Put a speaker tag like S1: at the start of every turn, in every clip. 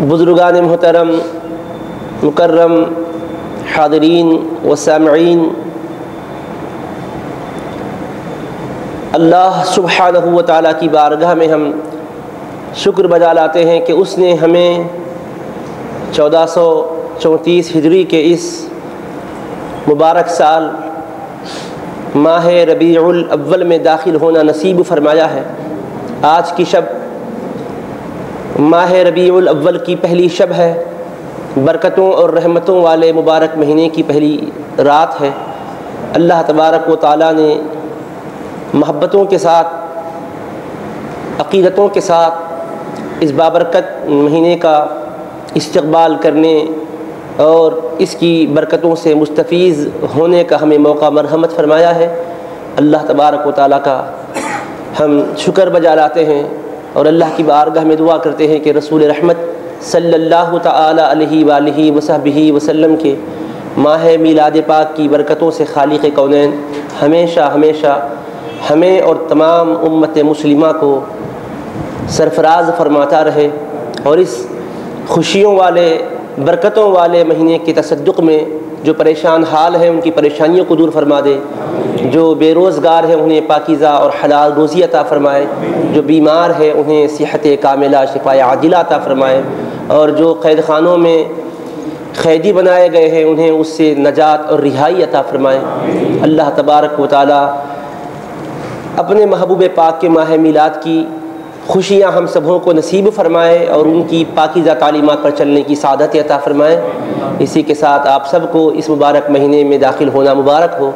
S1: बुज़ुर्गान मोहतरम मुकर्रम, हादरीन व सामीन अल्लाह सुबहानहु व की बारगाह में हम शुक्र बजा लाते हैं कि उसने हमें चौदह सौ चौंतीस हिजरी के इस मुबारक साल माह रबीउल अव्वल में दाखिल होना नसीब फरमाया है। आज की शब माह रबीउल अव्वल की पहली शब है। बरकतों और रहमतों वाले मुबारक महीने की पहली रात है। अल्लाह तबारक व ताली ने महब्बतों के साथ, अकीदतों के साथ इस बाबरकत महीने का इस्तबाल करने और इसकी बरकतों से मुस्तफ़ होने का हमें मौका मरहमत फरमाया है। अल्लाह तबारक व ताली का हम शुक्र बजा लाते हैं। और अल्लाह की बारगाह में दुआ करते हैं कि रसूल रहमत सल्लल्लाहु अलैहि वसहबिही वसल्लम के माह मीलाद पाक की बरकतों से खालिक कौनैन हमेशा हमेशा हमें और तमाम उम्मत मुस्लिमा को सरफराज फरमाता रहे और इस खुशियों वाले, बरकतों वाले महीने के तसदुक़ में जो परेशान हाल हैं, उनकी परेशानियों को दूर फरमा दे। जो बेरोज़गार हैं, उन्हें पाकिज़ा और हलाल रोज़ी अता फ़रमाए। जो बीमार है, उन्हें सेहत कामिला शिफा आदिला अता फ़रमाए। और जो कैद खानों में कैदी बनाए गए हैं, उन्हें उससे नजात और रिहाई अता फ़रमाए। अल्लाह तबारक व अपने महबूब पाक के माह मिलाद की खुशियाँ हम सबों को नसीब फरमाए और उनकी पाकिज़ा तालीमत पर चलने की सादत अता फ़रमाए। इसी के साथ आप सबको इस मुबारक महीने में दाखिल होना मुबारक हो।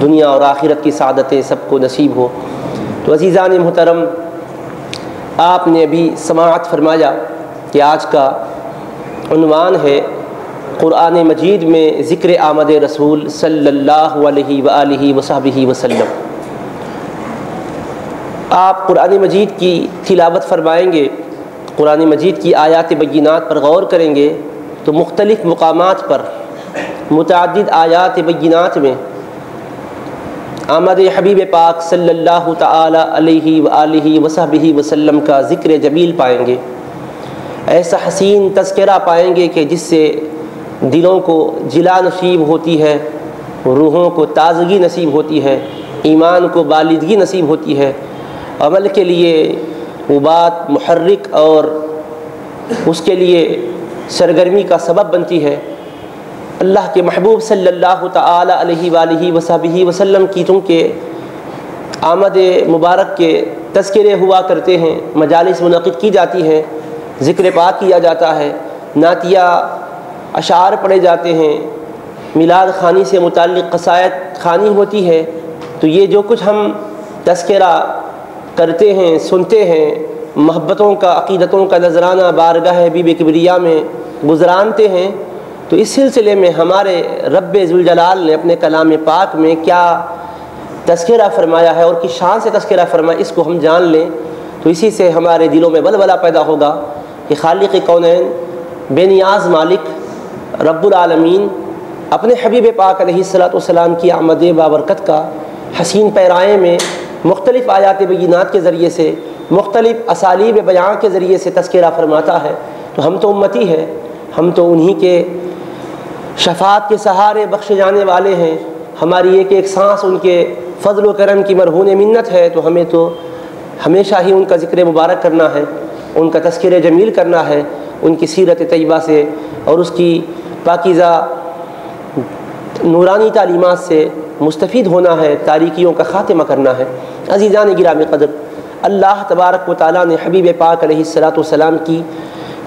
S1: दुनिया और आखिरत की सादतें सबको नसीब हो। तो अजीज़ान मोहतरम, आपने अभी समात फरमाया कि आज का है क़ुरान मजीद में ज़िक्र आमद रसूल सल्लल्लाहु अलैहि वसल्लम आप कुरान मजीद की तिलावत फरमाएँगे, कुरान मजीद की आयात बैनात पर गौर करेंगे तो मुख्तलिफ़ मकाम पर मुतद आयात बैनात में, आमद हबीब पाक अलैहि वसहबिही वसल्लम का ज़िक्र जमील पाएँगे। ऐसा हसीन तस्करा पाएँगे कि जिससे दिलों को जिला नसीब होती है, रूहों को ताजगी नसीब होती है, ईमान को बालिदगी नसीब होती है अमल के लिए वो बात मुहर्रिक और उसके लिए सरगर्मी का सबब बनती है। अल्लाह के महबूब सल्लल्लाहु ताला अलैहि वसहबिही वसल्लम की चूँकि आमद मुबारक के तस्करे हुआ करते हैं, मजालिस मनद की जाती हैं, ज़िक्र पाक किया जाता है, नातिया अशार पढ़े जाते हैं, मिलाद खानी से मुतल कसायत खानी होती है तो ये जो कुछ हम तस्करा करते हैं, सुनते हैं, महब्बतों का, अकीदतों का नजराना बारगाह बीब कबरिया में, गुजरानते हैं तो इस सिलसिले में हमारे रब जुलजलाल ने अपने कलाम पाक में क्या तस्करा फरमाया है और किस शान से तस्करा फरमाया, इसको हम जान लें तो इसी से हमारे दिलों में बलबला पैदा होगा कि खालिक कौन बेनियाज मालिक, रब्बुल अपने हबीब पाक सलाम की आमद बाबरकत का हसीन पैराए में मुख्तलिफ़ आयात बैनात के ज़रिए से, मुख्तलिफ़ असालीब बयाँ के ज़रिए से तस्करा फरमाता है तो हम तो उम्मती है, हम तो उन्हीं के शफात के सहारे बख्शे जाने वाले हैं, हमारी एक एक सांस उनके फ़जल करम की मरहून मन्नत है तो हमें तो हमेशा ही उनका ज़िक्र मुबारक करना है, उनका तस्कर जमील करना है, उनकी सीरत तयबा से और उसकी पाकिज़ा नूरानी तालीमत से मुस्तफ़ होना है तारीकियों का ख़ात्मा करना है। अजीज़ान गिराम कदर, अल्लाह तबारक व ताली ने हबीब पाक सलाम की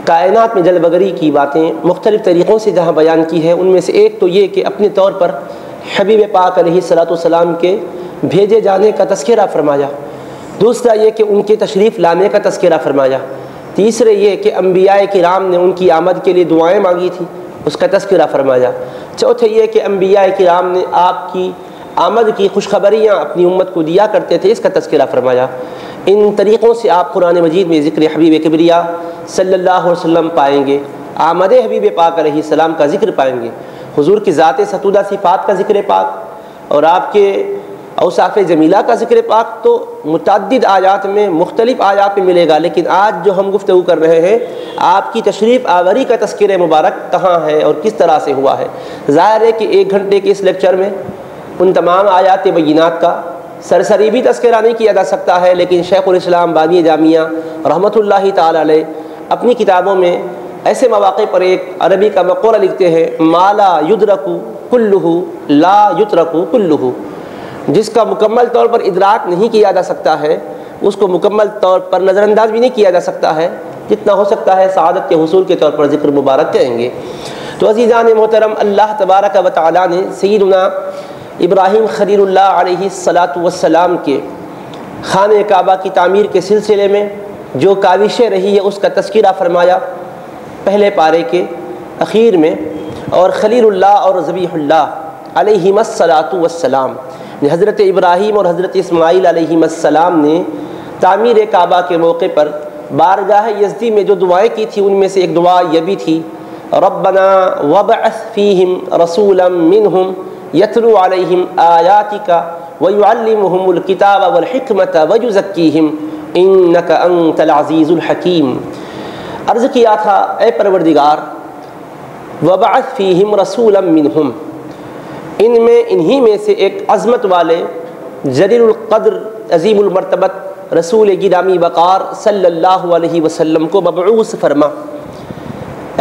S1: कायनात में जलबगरी की बातें मुख्तलिफ़ तरीक़ों से जहाँ बयान की है, उनमें से एक तो ये कि अपने तौर पर हबीब पाक सलाम के भेजे जाने का तस्करा फरमाया। दूसरा ये कि उनके तशरीफ़ लाने का तस्करा फरमाया। तीसरे ये कि अम्बिया के राम ने उनकी आमद के लिए दुआएँ मांगी थी, उसका तस्करा फरमाया। चौथे ये कि अम्बिया राम ने आपकी आमद की खुशखबरियाँ अपनी उम्मत को दिया करते थे, इसका तस्करा फरमाया। इन तरीक़ों से आप कुरान मजीद में ज़िक्र हबीब कबरिया सल्ला वसम पाएँगे, आमद हबीब पाक सलाम का ज़िक्र पाएँगे। हजूर की ज़ात सतुदा सिफ़ात का ज़िक्र पाक, और आपके अवसाफ़ जमीला का ज़िक्र पाक तो मुतद आयात में मुख्तलिफ़ आयात में मिलेगा, लेकिन आज जो हम गुफ्तु कर रहे हैं, आपकी तशरीफ़ आवरी का तस्कर मुबारक कहाँ है और किस तरह से हुआ है? ज़ाहिर है कि एक घंटे के इस लेक्चर में उन तमाम आयात बैनात का सरसरी भी तस्करा नहीं किया जा सकता है, लेकिन शेख़ुलस्लाम बानी जामिया रहमत ताली अपनी किताबों में ऐसे मौाक़े पर एक अरबी का मकोला लिखते हैं, माला युद्रकू कुल्लू ला युतरकू कुल्लू जिसका मुकम्मल तौर पर इदराक नहीं किया जा सकता है, उसको मुकम्मल तौर पर नज़रअंदाज भी नहीं किया जा सकता है, जितना हो सकता है सदत के हसूल के तौर पर ज़िक्र मुबारक कहेंगे। तो अजीज़ा ने मोहतरम, अल्लाह तबारक व ताली ने सईदना इब्राहिम खलील्लाम के खान काबा की तामीर के सिलसिले में जो काविशें रही है, उसका तस्करा फरमाया पहले पारे के अखीर में, और खलील्ला और ज़बील्ला वसलाम हज़रत इब्राहीम और हज़रत इसमाईलम ने तामीर काबा के मौके पर बारगाह यजदी में जो दुआएँ की थी, उनमें से एक दुआ यह भी थी रबना वबफ़ीम रसूलम मिनहम यतलु अलैहिम आयातिका वयुअल्लिमुहुमुल किताब वल हिकमत वयुज़क्कीहिम इन्नका अंतल अज़ीज़ुल हकीम। अर्ज़ किया था, ए परवरदिगार वबात फ़ीहिम रसूलम मिनहुम। इनमें, इन्हीं में से एक अज़मत वाले जरीलक़द्र अजीमरतबत रसूल गिरामी वक़ार अलैहि वसल्लम को मबूस फरमा।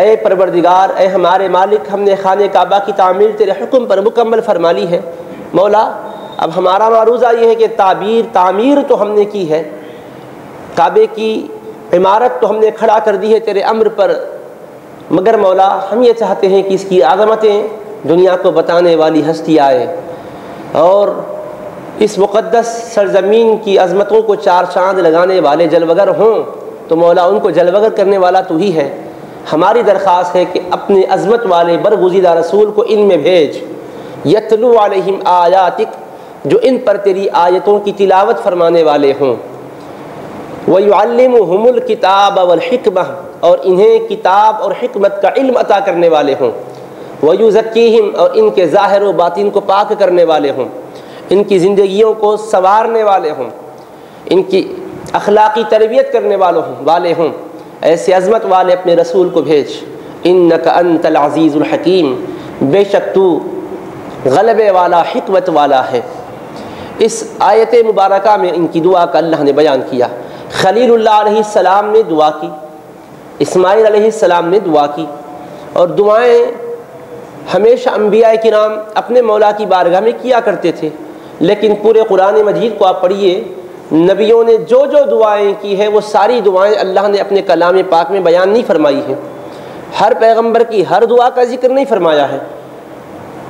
S1: ए परवरदिगार, ए हमारे मालिक, हमने खान काबा की तामीर तेरे हुक्म पर मुकम्मल फरमा ली है। मौला, अब हमारा मारूज़ा ये है कि ताबीर, तामीर तो हमने की है। काबे की इमारत तो हमने खड़ा कर दी है तेरे अम्र पर। मगर मौला, हम ये चाहते हैं कि इसकी आज़मतें दुनिया को बताने वाली हस्ती आए। और इस मुक़दस सरजमीन की अज़मतों को चार चाँद लगाने वाले जलवगर हों तो मौला उनको जलवगर करने वाला तो ही है। हमारी दरख्वास्त है कि अपने अज़मत वाले बरगुजीदा रसूल को इन में भेज। यतलु आलहिम आयातिक, जो इन पर तेरी आयतों की तिलावत फरमाने वाले हों। वयुल्लमहुमुल किताब वलहिकमा और इन्हें किताब और हमत का इल्म अता करने वाले हों। वयुज़क्कीहिम, और इनके ज़ाहिर व बातिन को पाक करने वाले हों। इनकी ज़िंदगियों को संवारने वाले हों। इनकी अखलाक़ी तरबियत करने वालों वाले हों। ऐसे अज़मत वाले अपने रसूल को भेज। इन अनतल अज़ीज़ुलहकीम बेशक तू गलबे वाला हमत वाला है। इस आयत मुबारक में इनकी दुआ का अल्लाह ने बयान किया। खलील्लाम ने दुआ की। इस्माईल सलाम ने दुआ की। और दुआएँ हमेशा अम्बिया के नाम अपने मौला की बारगाह में किया करते थे। लेकिन पूरे कुरान मजीद को आप पढ़िए, नबियों ने जो जो दुआएँ की है, वो सारी दुआएँ अल्लाह ने अपने कलाम पाक में बयान नहीं फरमाई हैं। हर पैगंबर की हर दुआ का ज़िक्र नहीं फरमाया है।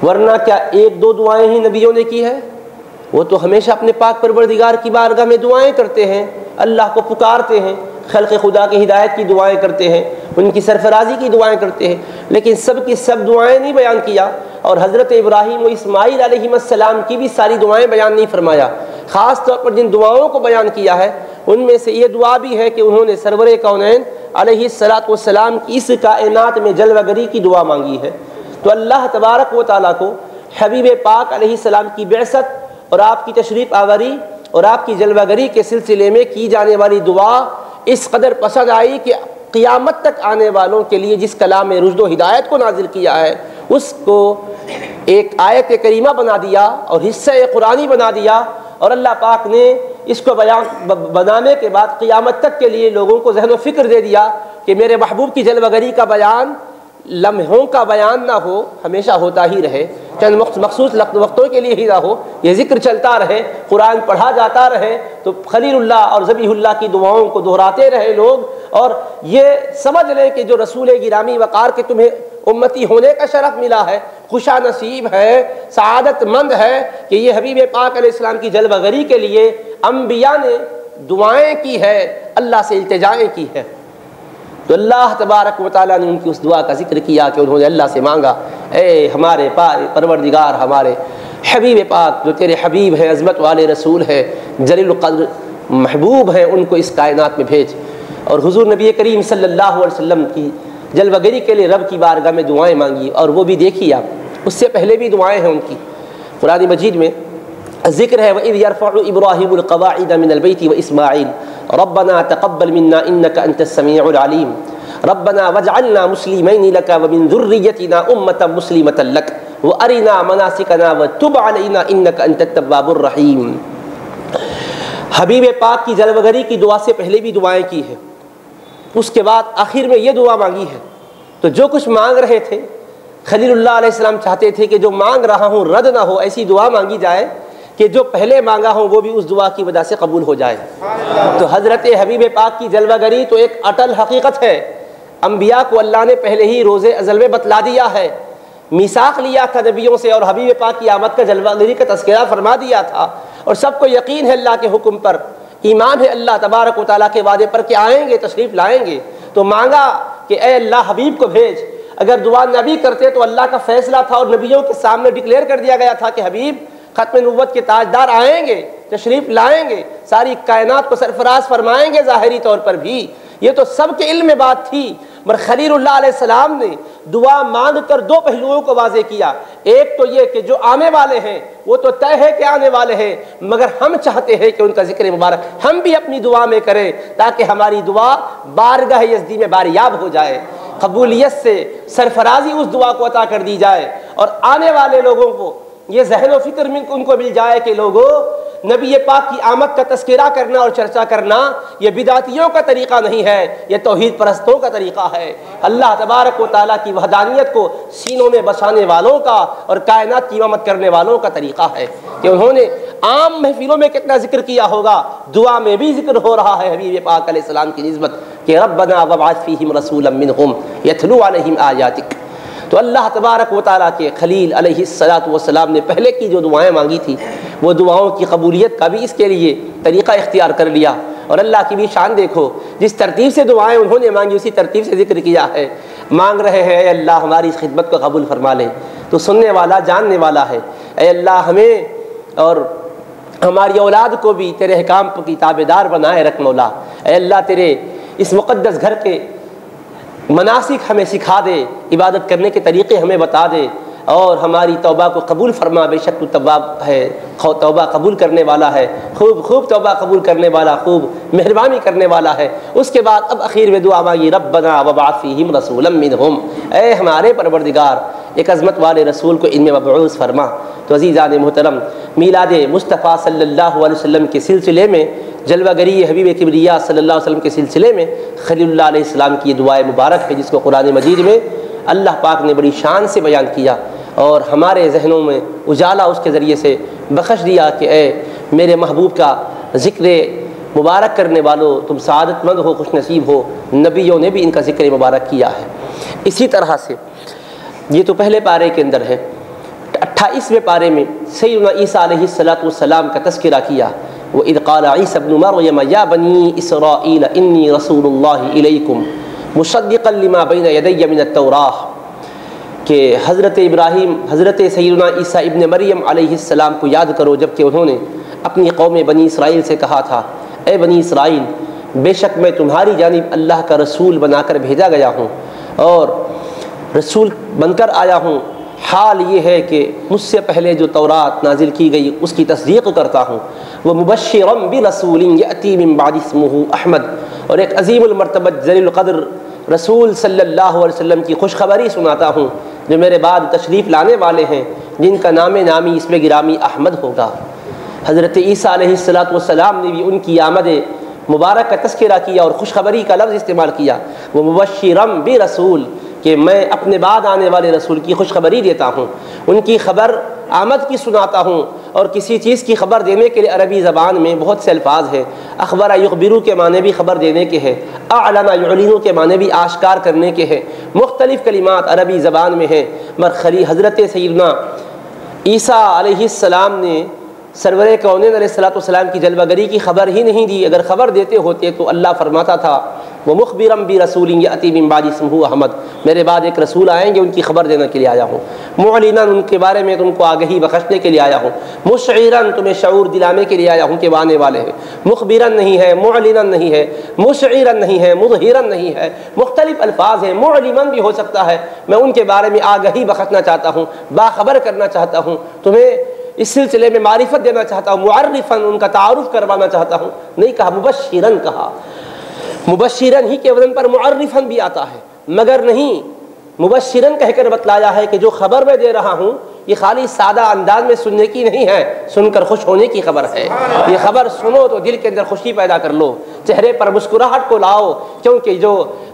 S1: वरना क्या एक दो दुआएँ ही नबियों ने की है? वो तो हमेशा अपने पाक परवरदिगार की बारगाह में दुआएँ करते हैं, अल्लाह को पुकारते हैं, खल्क खुदा की हिदायत की दुआएँ करते हैं, उनकी सरफराजी की दुआएँ करते हैं। लेकिन सब की सब दुआएँ नहीं बयान किया। और हज़रत इब्राहिम इसमाईल सलाम की भी सारी दुआएँ बयान नहीं फरमाया। ख़ास तौर पर जिन दुआओं को बयान किया है, उनमें से ये दुआ भी है कि उन्होंने सरवर कौनैन सलाम की इस कायनात में जलवगरी की दुआ मांगी है। तो अल्लाह तबारक व ताली को हबीब पाक सलाम की बेसत और आपकी तशरीफ़ आवरी और आपकी जलवागरी के सिलसिले में की जाने वाली दुआ इस कदर पसंद आई कि क़ियामत तक आने वालों के लिए जिस कलाम में रुजद हिदायत को नाजिल किया है, उसको एक आयत करीमा बना दिया और हिस्सा कुरानी बना दिया और अल्लाह पाक ने इसको बयान बनाने के बाद क़ियामत तक के लिए लोगों को जहन फ़िक्र दे दिया कि मेरे महबूब की जलवगरी का बयान लम्हों का बयान ना हो, हमेशा होता ही रहे। चंद मखसूस वक्तों के लिए ही ना हो, ये ज़िक्र चलता रहे, कुरान पढ़ा जाता रहे तो खलील्ला और जबील्ला की दुआओं को दोहराते रहे लोग। और ये समझ लें कि जो रसूल गिरामी वक़ार के तुम्हें उम्मती होने का शरफ मिला है खुशा नसीब है, सदतमंद है कि ये हबीब पाक इस्लाम की जलवगरी के लिए अम्बिया ने दुआएँ की है, अल्लाह से इल्तजाएँ की है। तो अल्लाह तबारक वाली ने उनकी उस दुआ का ज़िक्र किया कि उन्होंने अल्लाह से मांगा, ए हमारे परवरदिगार हमारे, हबीब पाक, जो तेरे हबीब हैं, अजमत वाले रसूल हैं जलीलक़द्र महबूब हैं, उनको इस कायनात में भेज। और हुजूर नबी करीम सल्लल्लाहु अलैहि वसल्लम की जलवगरी के लिए रब की बारगाह में दुआएँ मांगी, और वो भी देखी आप, उससे पहले भी दुआएँ हैं उनकी। कुरानी मजीद में ज़िक्र है इब्राहिमक़वाद मिनलबैती व इसमाइल। रब्बना तक़ब्बल मिन्ना इन्नका अंतस समीउल रब्बना वजअलना मुस्लिमैन लक व मिन ज़ुर्रियतिना उम्मतन मुस्लिमतन लक। व अरिना मनासिकना व तुब अलैना इन्नका अंतत तव्वाबुर रहीम। हबीब पाक की जलवगरी की दुआ से पहले भी दुआएँ की है। उसके बाद आखिर में ये दुआ मांगी है। तो जो कुछ मांग रहे थे खलील्लाम चाहते थे कि जो मांग रहा हूँ, रद्द ना हो, ऐसी दुआ मांगी जाए कि जो पहले मांगा हो, वो भी उस दुआ की वजह से कबूल हो जाए। तो हज़रत हबीब पाक की जलवागरी तो एक अटल हकीकत है। अम्बिया को अल्लाह ने पहले ही रोज़े अजल में बतला दिया है। मिसाक लिया था नबियों से और हबीब पाक की आमद का जलवागरी का तस्करा फरमा दिया था। और सबको यकीन है अल्लाह के हुक्म पर, ईमान है अल्लाह तबारक ताली के वादे पर कि आएँगे, तशरीफ़ लाएँगे। तो मांगा कि ए अल्लाह हबीब को भेज। अगर दुआ नबी करते तो अल्लाह का फैसला था और नबियों के सामने डिक्लेयर कर दिया गया था कि हबीब ख़त्म नबूत के ताजदार आएँगे, तशरीफ़ लाएँगे, सारी कायनात को सरफराज फरमाएँगे ज़ाहरी तौर पर भी। ये तो सबके इल्म में बात थी, मगर खलील्लाम ने दुआ मांग कर दो पहलुओं को वाजे किया। एक तो ये कि जो आने वाले हैं, वो तो तय है कि आने वाले हैं, मगर हम चाहते हैं कि उनका ज़िक्र मुबारक हम भी अपनी दुआ में करें, ताकि हमारी दुआ बारगाह यजदी में बारियाब हो जाए। कबूलियत से सरफराजी उस दुआ को अता कर दी जाए, और आने वाले लोगों को ये जहन फ़िक्र में उनको मिल जाए कि लोगों, नबी पाक की आमद का तस्करा करना और चर्चा करना, ये बिदातियों का तरीक़ा नहीं है, ये तोहहीद परस्तों का तरीक़ा है। अल्लाह तबारक व ताली की वहदानियत को सीनों में बसाने वालों का और कायनात की इमामत करने वालों का तरीक़ा है कि उन्होंने आम महफिलों में कितना ज़िक्र किया होगा, दुआ में भी ज़िक्र हो रहा है हबीब पाक की नस्बत कि रबना वबाफ़ीम रसूल मिन यथलू आयातिक। तो अल्लाह तबारक व ताली के खलील सलाम ने पहले की जो दुआएँ मांगी थी, वो दुआओं की कबूलियत का भी इसके लिए तरीक़ा इख्तियार कर लिया। और अल्लाह की भी शान देखो, जिस तरतीब से दुआएँ उन्होंने मांगी, उसी तरतीब से ज़िक्र किया है। मांग रहे हैं अल्लाह, हमारी इस खिदमत को कबूल फरमा ले। तो सुनने वाला, जानने वाला है अल्लाह, हमें और हमारी औलाद को भी तेरे काम की ताबेदार बनाए रख, मौला। अल्लाह, तेरे इस मुक़दस घर के मनासिक हमें सिखा दे इबादत करने के तरीक़े हमें बता दे। और हमारी तौबा को कबूल फरमा, बेशक तू तबाब है तौबा कबूल करने वाला है, खूब खूब तौबा कबूल करने वाला, खूब मेहरबानी करने वाला है। उसके बाद अब अखीर में दुआ मांगी रब बना वबाफ़ीम रसूलम मिन हम ए हमारे परवरदिगार, एक अज़मत वाले रसूल को इनमें मबूस फरमा। तो अजीज़ान मोहतरम, मीलाद मुस्तफ़ा सल्ला वसल्लम के सिलसिले में जलवागरी हबीब किबरिया अलैहि वसल्लम के सिलसिले में खलील्लाम की दुआ मुबारक है, जिसको कुरान मजीद में अल्लाह पाक ने बड़ी शान से बयान किया। और हमारे जहनों में उजाला उसके ज़रिए से बख्श दिया कि ए मेरे महबूब का ज़िक्र मुबारक करने वालों, तुम सदतमंद हो खुश नसीब हो, नबियों ने भी इनका ज़िक्र मुबारक किया है। इसी तरह से, ये तो पहले पारे के अंदर है। अट्ठाईसवें पारे में सैदना ईसा सलाम का तस्करा किया। वो इदक़ालमरम या बनी इसराइल, इन्नी रसूलुल्लाह मुसद्दिक़ल्लिमा बैन यदैय मिन तौराह। कि हज़रत इब्राहीम, हज़रत सैदना ईसा इबन मरीम अलैहिस्सलाम को याद करो जबकि उन्होंने अपनी कौम बनी इसराइल से कहा था ए बनी इसराइल, बेशक मैं तुम्हारी जानब अल्लाह का रसूल बनाकर भेजा गया हूँ और रसूल बनकर आया हूँ। हाल ये है कि मुझसे पहले जो तौरात नाजिल की गई, उसकी तस्दीक करता हूँ। वह मुबशरम भी रसूल यतीमबादिसमू अहमद और एक अजीमरतबत जलीलक़द्र रसूल सल्लल्लाहु अलैहि वसल्लम की खुशखबरी सुनाता हूँ, जो मेरे बाद तशरीफ़ लाने वाले हैं, जिनका नाम नामी इसमें गिरामी अहमद होगा। हज़रत ईसा ने भी उनकी आमद मुबारक का तस्करा किया और खुशखबरी का लफ्ज़ इस्तेमाल किया। वो मुबशरम बे रसूल, कि मैं अपने बाद आने वाले रसूल की खुशखबरी देता हूँ। उनकी खबर आमद की सुनाता हूँ और किसी चीज़ की खबर देने के लिए अरबी ज़बान में बहुत से अल्फाज हैं। अखबार युबिरू के माने भी खबर देने के हैं। आलाना युलिनों के माने भी आश्कार करने के हैं। मुख्तलिफ़ कलिमात अरबी ज़बान में हैं। मरखली हज़रत सैदना ईसा आसमाम ने सरवर कौन सलाम की जलवागरी की खबर ही नहीं दी। अगर ख़बर देते होते तो अल्लाह फरमाता था वो मुखबिरम भी रसूल अतीबिम्बाजी समहू अहमद। मेरे बाद एक रसूल आएँगे, उनकी खबर देने के लिए आया हूँ। मुलिन उनके बारे में तुमको आगही बख्शने के लिए आया हूँ। मुशरन तुम्हें शूर दिलाने के लिए आया हूँ कि आने वाले हैं। मुखबिरन नहीं है मुलिन नहीं है मुशरन नहीं है, मुजहिरन नहीं है। मुख्तलिफ़ अल्फाज हैं मुलिमन भी हो सकता है। मैं उनके बारे में आगही बख्शना चाहता हूँ, बाखबर करना चाहता हूँ। तुम्हें इस सिलसिले में मारिफत देना चाहता हूँ मुआरफन उनका तारुफ करवाना चाहता हूँ। नहीं कहा मुबशरन कहा। मुबशरन ही के वज़न पर मुआरफन भी आता है। मगर नहीं मुबशरन कहकर बतलाया है कि जो खबर मैं दे रहा हूँ ये खाली सादा अंदाज में सुनने की नहीं है, सुनकर खुश होने की खबर है। ये खबर सुनो तो दिल के अंदर खुशी पैदा कर लो, चेहरे पर मुस्कुराहट को लाओ, क्योंकि जो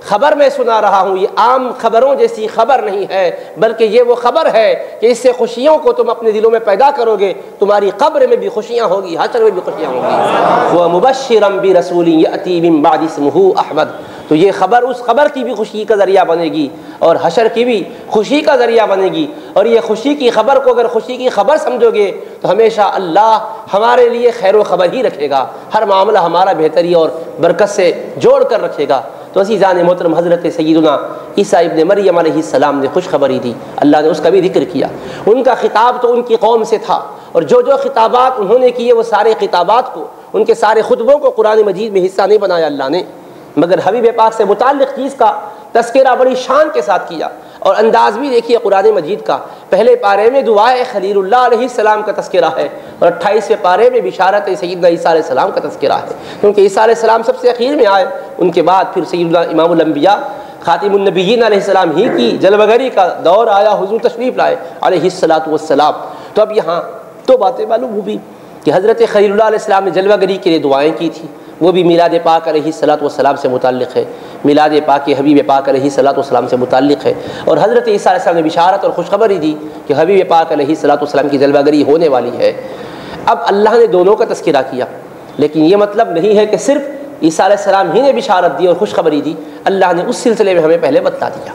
S1: खबर मैं सुना रहा हूँ, ये आम खबरों जैसी खबर नहीं है, बल्कि ये वो खबर है कि इससे खुशियों को तुम अपने दिलों में पैदा करोगे, तुम्हारी कब्र में भी खुशियाँ होगी हचर में भी खुशियाँ होंगी। वह मुबशरम भी रसूली अतीबिम बादिसमहू अहमद। तो ये ख़बर उस ख़बर की भी खुशी का ज़रिया बनेगी और हशर की भी खुशी का ज़रिया बनेगी। और ये खुशी की खबर को अगर खुशी की खबर समझोगे तो हमेशा अल्लाह हमारे लिए खैर खबर ही रखेगा। हर मामला हमारा बेहतरी और बरकत से जोड़ कर रखेगा। तो असी जान मोहतरम हज़रत सईदना ईसा इबन मरीम सलाम ने खुशखबरी दी। अल्लाह ने उसका भी ज़िक्र किया। उनका खिताब तो उनकी कौम से था। और जो जो खिताबात उन्होंने किए, वो सारे खिताबात को, उनके सारे खुतबों को कुरान मजीद में हिस्सा नहीं बनाया अल्लाह ने। मगर हबीब पाक से मुतल चीज़ का तस्करा बड़ी शान के साथ किया। और अंदाज भी देखिए कुरान मजीद का, पहले पारे में दुआए खलील्लाम का तस्करा है और अट्ठाईसवें पारे में बिशारत सैदना ईसा सलाम का तस्करा है। क्योंकि ईसा सलाम सबसे अखीर में आए, उनके बाद फिर सैदना इमामबिया ख़ातिमनबीन ही की जलवगरी का दौर आया, हजूर तशरीफ़ लाए सलाम तो अब यहाँ तो बातें मालूम हुई कि हज़रत खलील्लाम ने जलवागरी के लिए दुआएँ की थी। वो भी मिलाद पाक रही सलात वसलाम से मुतल है। मिलाद पाक हबीब पाक रही सलात वसलाम से मुतल है। और हज़रत ईसा ने बिशारत और खुशखबरी दी कि हबीब पाक रही सलात वसलाम की जलवागरी होने वाली है। अब अल्लाह ने दोनों का तस्करा किया। लेकिन ये मतलब नहीं है कि सिर्फ़ ईसा ही ने बिशारत दी और खुशखबरी दी। अल्लाह ने उस सिलसिले में हमें पहले बता दिया।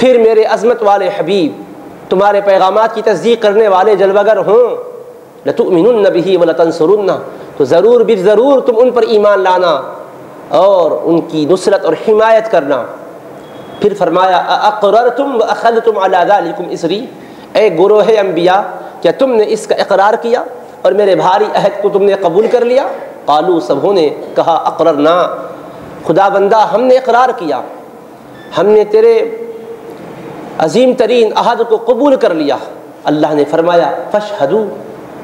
S1: फिर मेरे अजमत वाले हबीब, तुम्हारे पैगाम की तस्दीक करने वाले जलवगर हों। लतुमिन नबी वलतनसरुन्ना तो ज़रूर भी ज़रूर तुम उन पर ईमान लाना और उनकी नुसरत और हिमायत करना। फिर फरमाया अकर तुम अखल तुम अलाकुम इसरी। ए गुरोह अम्बिया क्या तुमने इसका इकरार किया और मेरे भारी अहद को तुमने कबूल कर लिया? कालू, सबों ने कहा अकर ना खुदा बंदा, हमने इकरार किया। हमने तेरे अजीम तरीन अहद को कबूल कर लिया। अल्लाह ने फरमाया फश हदू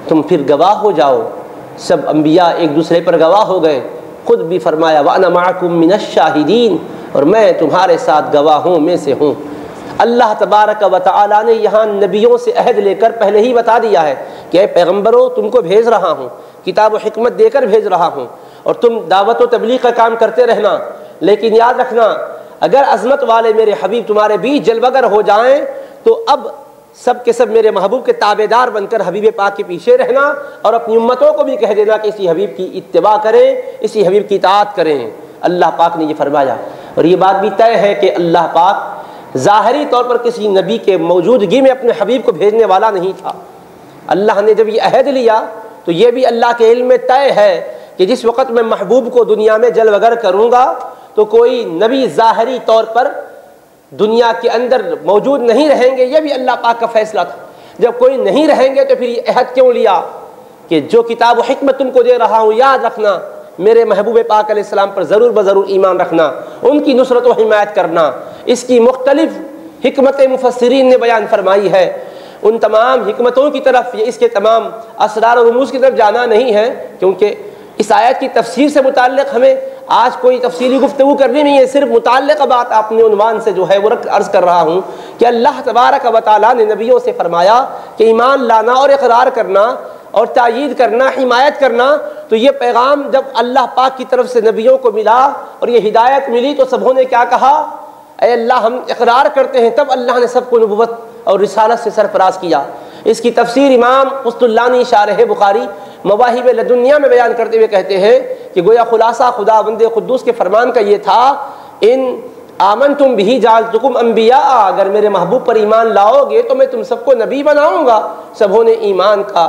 S1: तुम फिर गवाह हो जाओ। सब अम्बिया एक दूसरे पर गवाह हो गए। खुद भी फरमाया वाना माकुम मिनशाहिदीन और मैं तुम्हारे साथ गवाहों में से हूँ। अल्लाह तबारक व ताली ने यहाँ नबियों से अहद लेकर पहले ही बता दिया है कि पैगम्बरों तुमको भेज रहा हूँ। किताब हमत देकर भेज रहा हूँ। और तुम दावत व तबलीग का काम करते रहना। लेकिन याद रखना अगर अजमत वाले मेरे हबीब तुम्हारे बीच जलवगर हो जाएँ तो अब सब के सब मेरे महबूब के ताबेदार बनकर हबीब पाक के पीछे रहना और अपनी उम्मतों को भी कह देना कि इसी हबीब की इतवा करें, इसी हबीब की इतात करें। अल्लाह पाक ने ये फरमाया। और ये बात भी तय है कि अल्लाह पाक ज़ाहरी तौर पर किसी नबी के मौजूदगी में अपने हबीब को भेजने वाला नहीं था। अल्लाह ने जब ये अहद लिया तो ये भी अल्लाह के इल्म में तय है कि जिस वक़्त मैं महबूब को दुनिया में जलवगर करूँगा तो कोई नबी ज़ाहरी तौर पर दुनिया के अंदर मौजूद नहीं रहेंगे यह भी अल्लाह पाक का फैसला था। जब कोई नहीं रहेंगे तो फिर ये अहद क्यों लिया कि जो किताब हमत तुमको दे रहा हूँ, याद रखना, मेरे महबूब पाक सलाम पर ज़रूर ब ज़रूर ईमान रखना, उनकी नुसरत व हिमायत करना। इसकी मुख्तलिफ़ हमत मुफसरीन ने बयान फरमाई है। उन तमाम हमतों की तरफ़ या इसके तमाम असरार और रमूज की तरफ़ जाना नहीं है, क्योंकि इस आयत की तफसीर से मुतल हमें आज कोई तफसीली गुफ्तु करनी नहीं है, सिर्फ़ मुतल बात अपने उनवान से जो है वो अर्ज़ कर रहा हूँ कि अल्लाह तबारक वाली ने नबियों से फरमाया कि ईमान लाना और इकरार करना और तायद करना, हिमायत करना तो ये पैगाम जब अल्लाह पाक की तरफ़ से नबियों को मिला और ये हिदायत मिली तो सबों ने क्या कहा? अल्लाह, हम इकरार करते हैं, तब अल्लाह ने सबको नबूत और रिसालत से सरफराज किया। इसकी तफसीर इमाम उस्तुल्लानी शारह बुखारी मवाहिब लदुनिया में बयान करते हुए कहते हैं कि गोया खुलासा खुदा बंद खुदूस के फरमान का ये था, इन आमन तुम भी जाल तुकुम अम्बिया अगर मेरे महबूब पर ईमान लाओगे तो मैं तुम सबको नबी बनाऊँगा। सबों ने ईमान का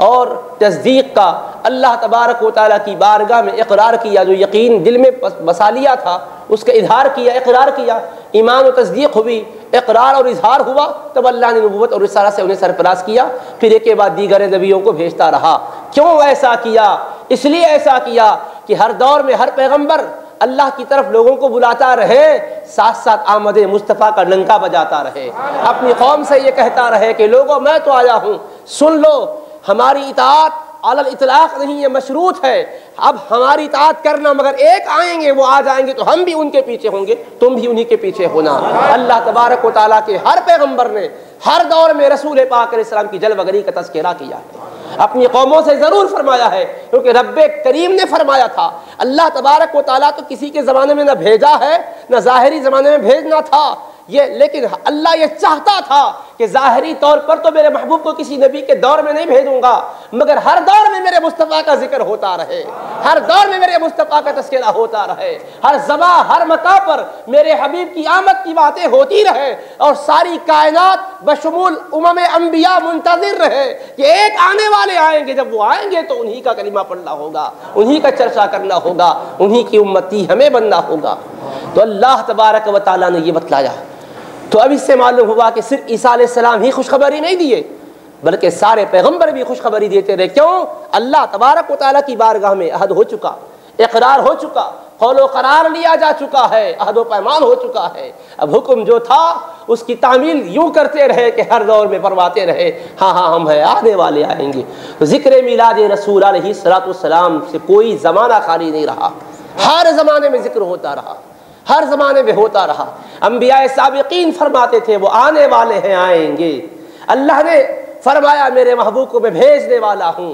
S1: और तस्दीक का, अल्लाह तबारक वाली की बारगाह में इकरार किया, जो यकीन दिल में बसा लिया था, उसका इजहार किया, इकरार किया। ईमान और तस्दीक हुई। इकरार और इजहार हुआ, तब अल्लाह ने नबूत और रिसाला से उन्हें सरफराज किया, फिर एक के बाद दीगर नबियों को भेजता रहा। क्यों ऐसा किया? इसलिए ऐसा किया कि हर दौर में हर पैगंबर अल्लाह की तरफ़ लोगों को बुलाता रहे साथ साथ आमद मुस्तफ़ा का डंका बजाता रहे। अपनी कौम से ये कहता रहे कि, लोगों, मैं तो आया हूँ, सुन लो, हमारी इतात अलल इतलाक नहीं है मशरूत है। अब हमारी इतात करना, मगर एक आएँगे, वो आ जाएँगे तो हम भी उनके पीछे होंगे, तुम भी उन्हीं के पीछे होना। अल्लाह तबारक वाली के हर पैगंबर ने हर दौर में रसूल पाक की जलवगरी का तस्करा किया है। अपनी कौमों से ज़रूर फरमाया है, क्योंकि रब करीम ने फरमाया था, अल्लाह तबारक ताला तो किसी के ज़माने में न भेजा है, न ज़ाहरी ज़माने में भेजना था। ये, लेकिन अल्लाह ये चाहता था कि ज़ाहरी तौर पर तो मेरे महबूब को किसी नबी के दौर में नहीं भेजूँगा, मगर हर दौर में मेरे मुस्तफ़ा का ज़िक्र होता रहे, हर दौर में मेरे मुस्तफ़ा का तस्करा होता रहे, हर जबा हर मका पर मेरे हबीब की आमद की बातें होती रहे, और सारी कायनात बशमूल उमम अम्बिया मुंतजर रहे कि एक आने वाले आएँगे। जब वो आएँगे तो उन्हीं का कलिमा पढ़ना होगा, उन्हीं का चर्चा करना होगा, उन्हीं की उम्मती हमें बनना होगा। तो अल्लाह तबारक व ताली ने यह बतलाया। तो अब इससे मालूम हुआ कि सिर्फ़ ईसा सलाम ही खुशखबरी नहीं दिए, बल्कि सारे पैगंबर भी खुशखबरी देते रहे। क्यों? अल्लाह तबारक ताली की बारगाह में अहद हो चुका, इकरार हो चुका कौलो करार लिया जा चुका है, अहदो पैमान हो चुका है। अब हुक्म जो था, उसकी तामील यूँ करते रहे कि हर दौर में फरमाते रहे हाँ हाँ हम है, आने वाले आएँगे। तो ज़िक्र मिलाद रसूल सलाम से कोई ज़माना खाली नहीं रहा। हर ज़माने में ज़िक्र होता रहा, हर ज़माने में होता रहा। अम्बिया सबकीन फरमाते थे, वो आने वाले हैं, आएँगे। अल्लाह ने फरमाया, मेरे महबूब को मैं भेजने वाला हूँ।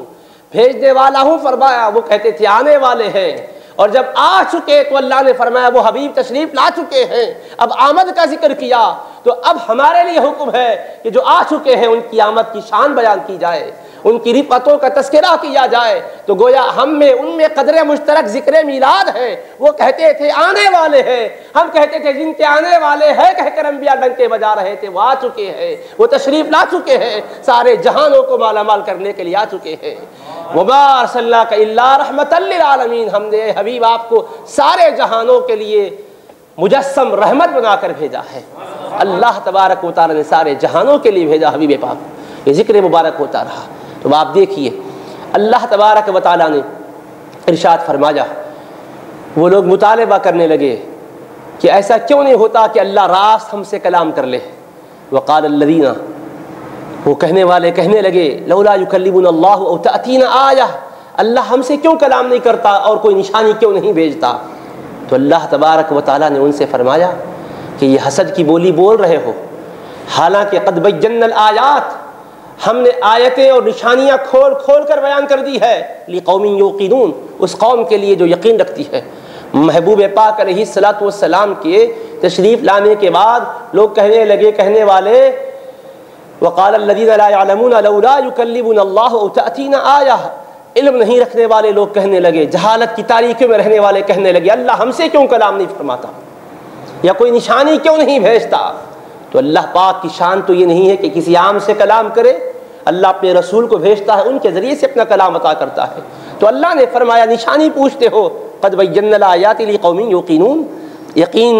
S1: भेजने वाला हूँ, फरमाया, वो कहते थे, आने वाले हैं। और जब आ चुके तो अल्लाह ने फरमाया, वो हबीब तशरीफ़ ला चुके हैं। अब आमद का ज़िक्र किया तो अब हमारे लिए हुक्म है कि जो आ चुके हैं, उनकी आमद की शान बयान की जाए। उनकी रिपतों का तस्करा किया जाए। तो गोया हम में उनमें कदर मुश्तरक ज़िक्र मिलाद है। वो कहते थे, आने वाले हैं। हम कहते थे, जिनके आने वाले हैं, कहकर अम्बिया डंके बजा रहे थे, वो आ चुके हैं। वो तशरीफ़ ला चुके हैं। सारे जहानों को मालामाल करने के लिए आ चुके हैं। मुबार सल्ला का रहमतमीन हमने हबीब आपको सारे जहानों के लिए मुजस्म रहमत बनाकर भेजा है। अल्लाह तबारक उतार ने सारे जहानों के लिए भेजा हबीब पाक। ये ज़िक्र मुबारक होता रहा। तो आप देखिए, अल्लाह तबारक वाली ने इरशाद फरमाया, वो लोग मुतालबा करने लगे कि ऐसा क्यों नहीं होता कि अल्लाह रास्त हमसे कलाम कर ले। वक़ाल अल्लदीना वो कहने वाले कहने लगे, लौला आया, अल्लाह हमसे क्यों कलाम नहीं करता और कोई निशानी क्यों नहीं भेजता? तो अल्लाह तबारक व ताली ने उनसे फरमाया कि ये हसद की बोली बोल रहे हो। हालाँकि कदबजन्नल आयात हमने आयतें और निशानियाँ खोल खोल कर बयान कर दी है। ली कौमी उस कौम के लिए जो यकीन रखती है। महबूब पाक रही सलाम के तशरीफ़ लाने के बाद लोग कहने लगे, कहने वाले वक़ालदीन आया। इल्म नहीं रखने वाले लोग कहने लगे, जहालत की तारीखों में रहने वाले कहने लगे, अल्लाह हमसे क्यों कलाम नहीं फरमाता? या कोई निशानी क्यों नहीं भेजता? तो अल्लाह पाक की शान तो ये नहीं है कि किसी आम से कलाम करे। अल्लाह अपने रसूल को भेजता है, उनके ज़रिए से अपना कलाम अता करता है। तो अल्लाह ने फरमाया, निशानी पूछते हो, कद वैजन्नलायातिली कौमी यकीन यकीन,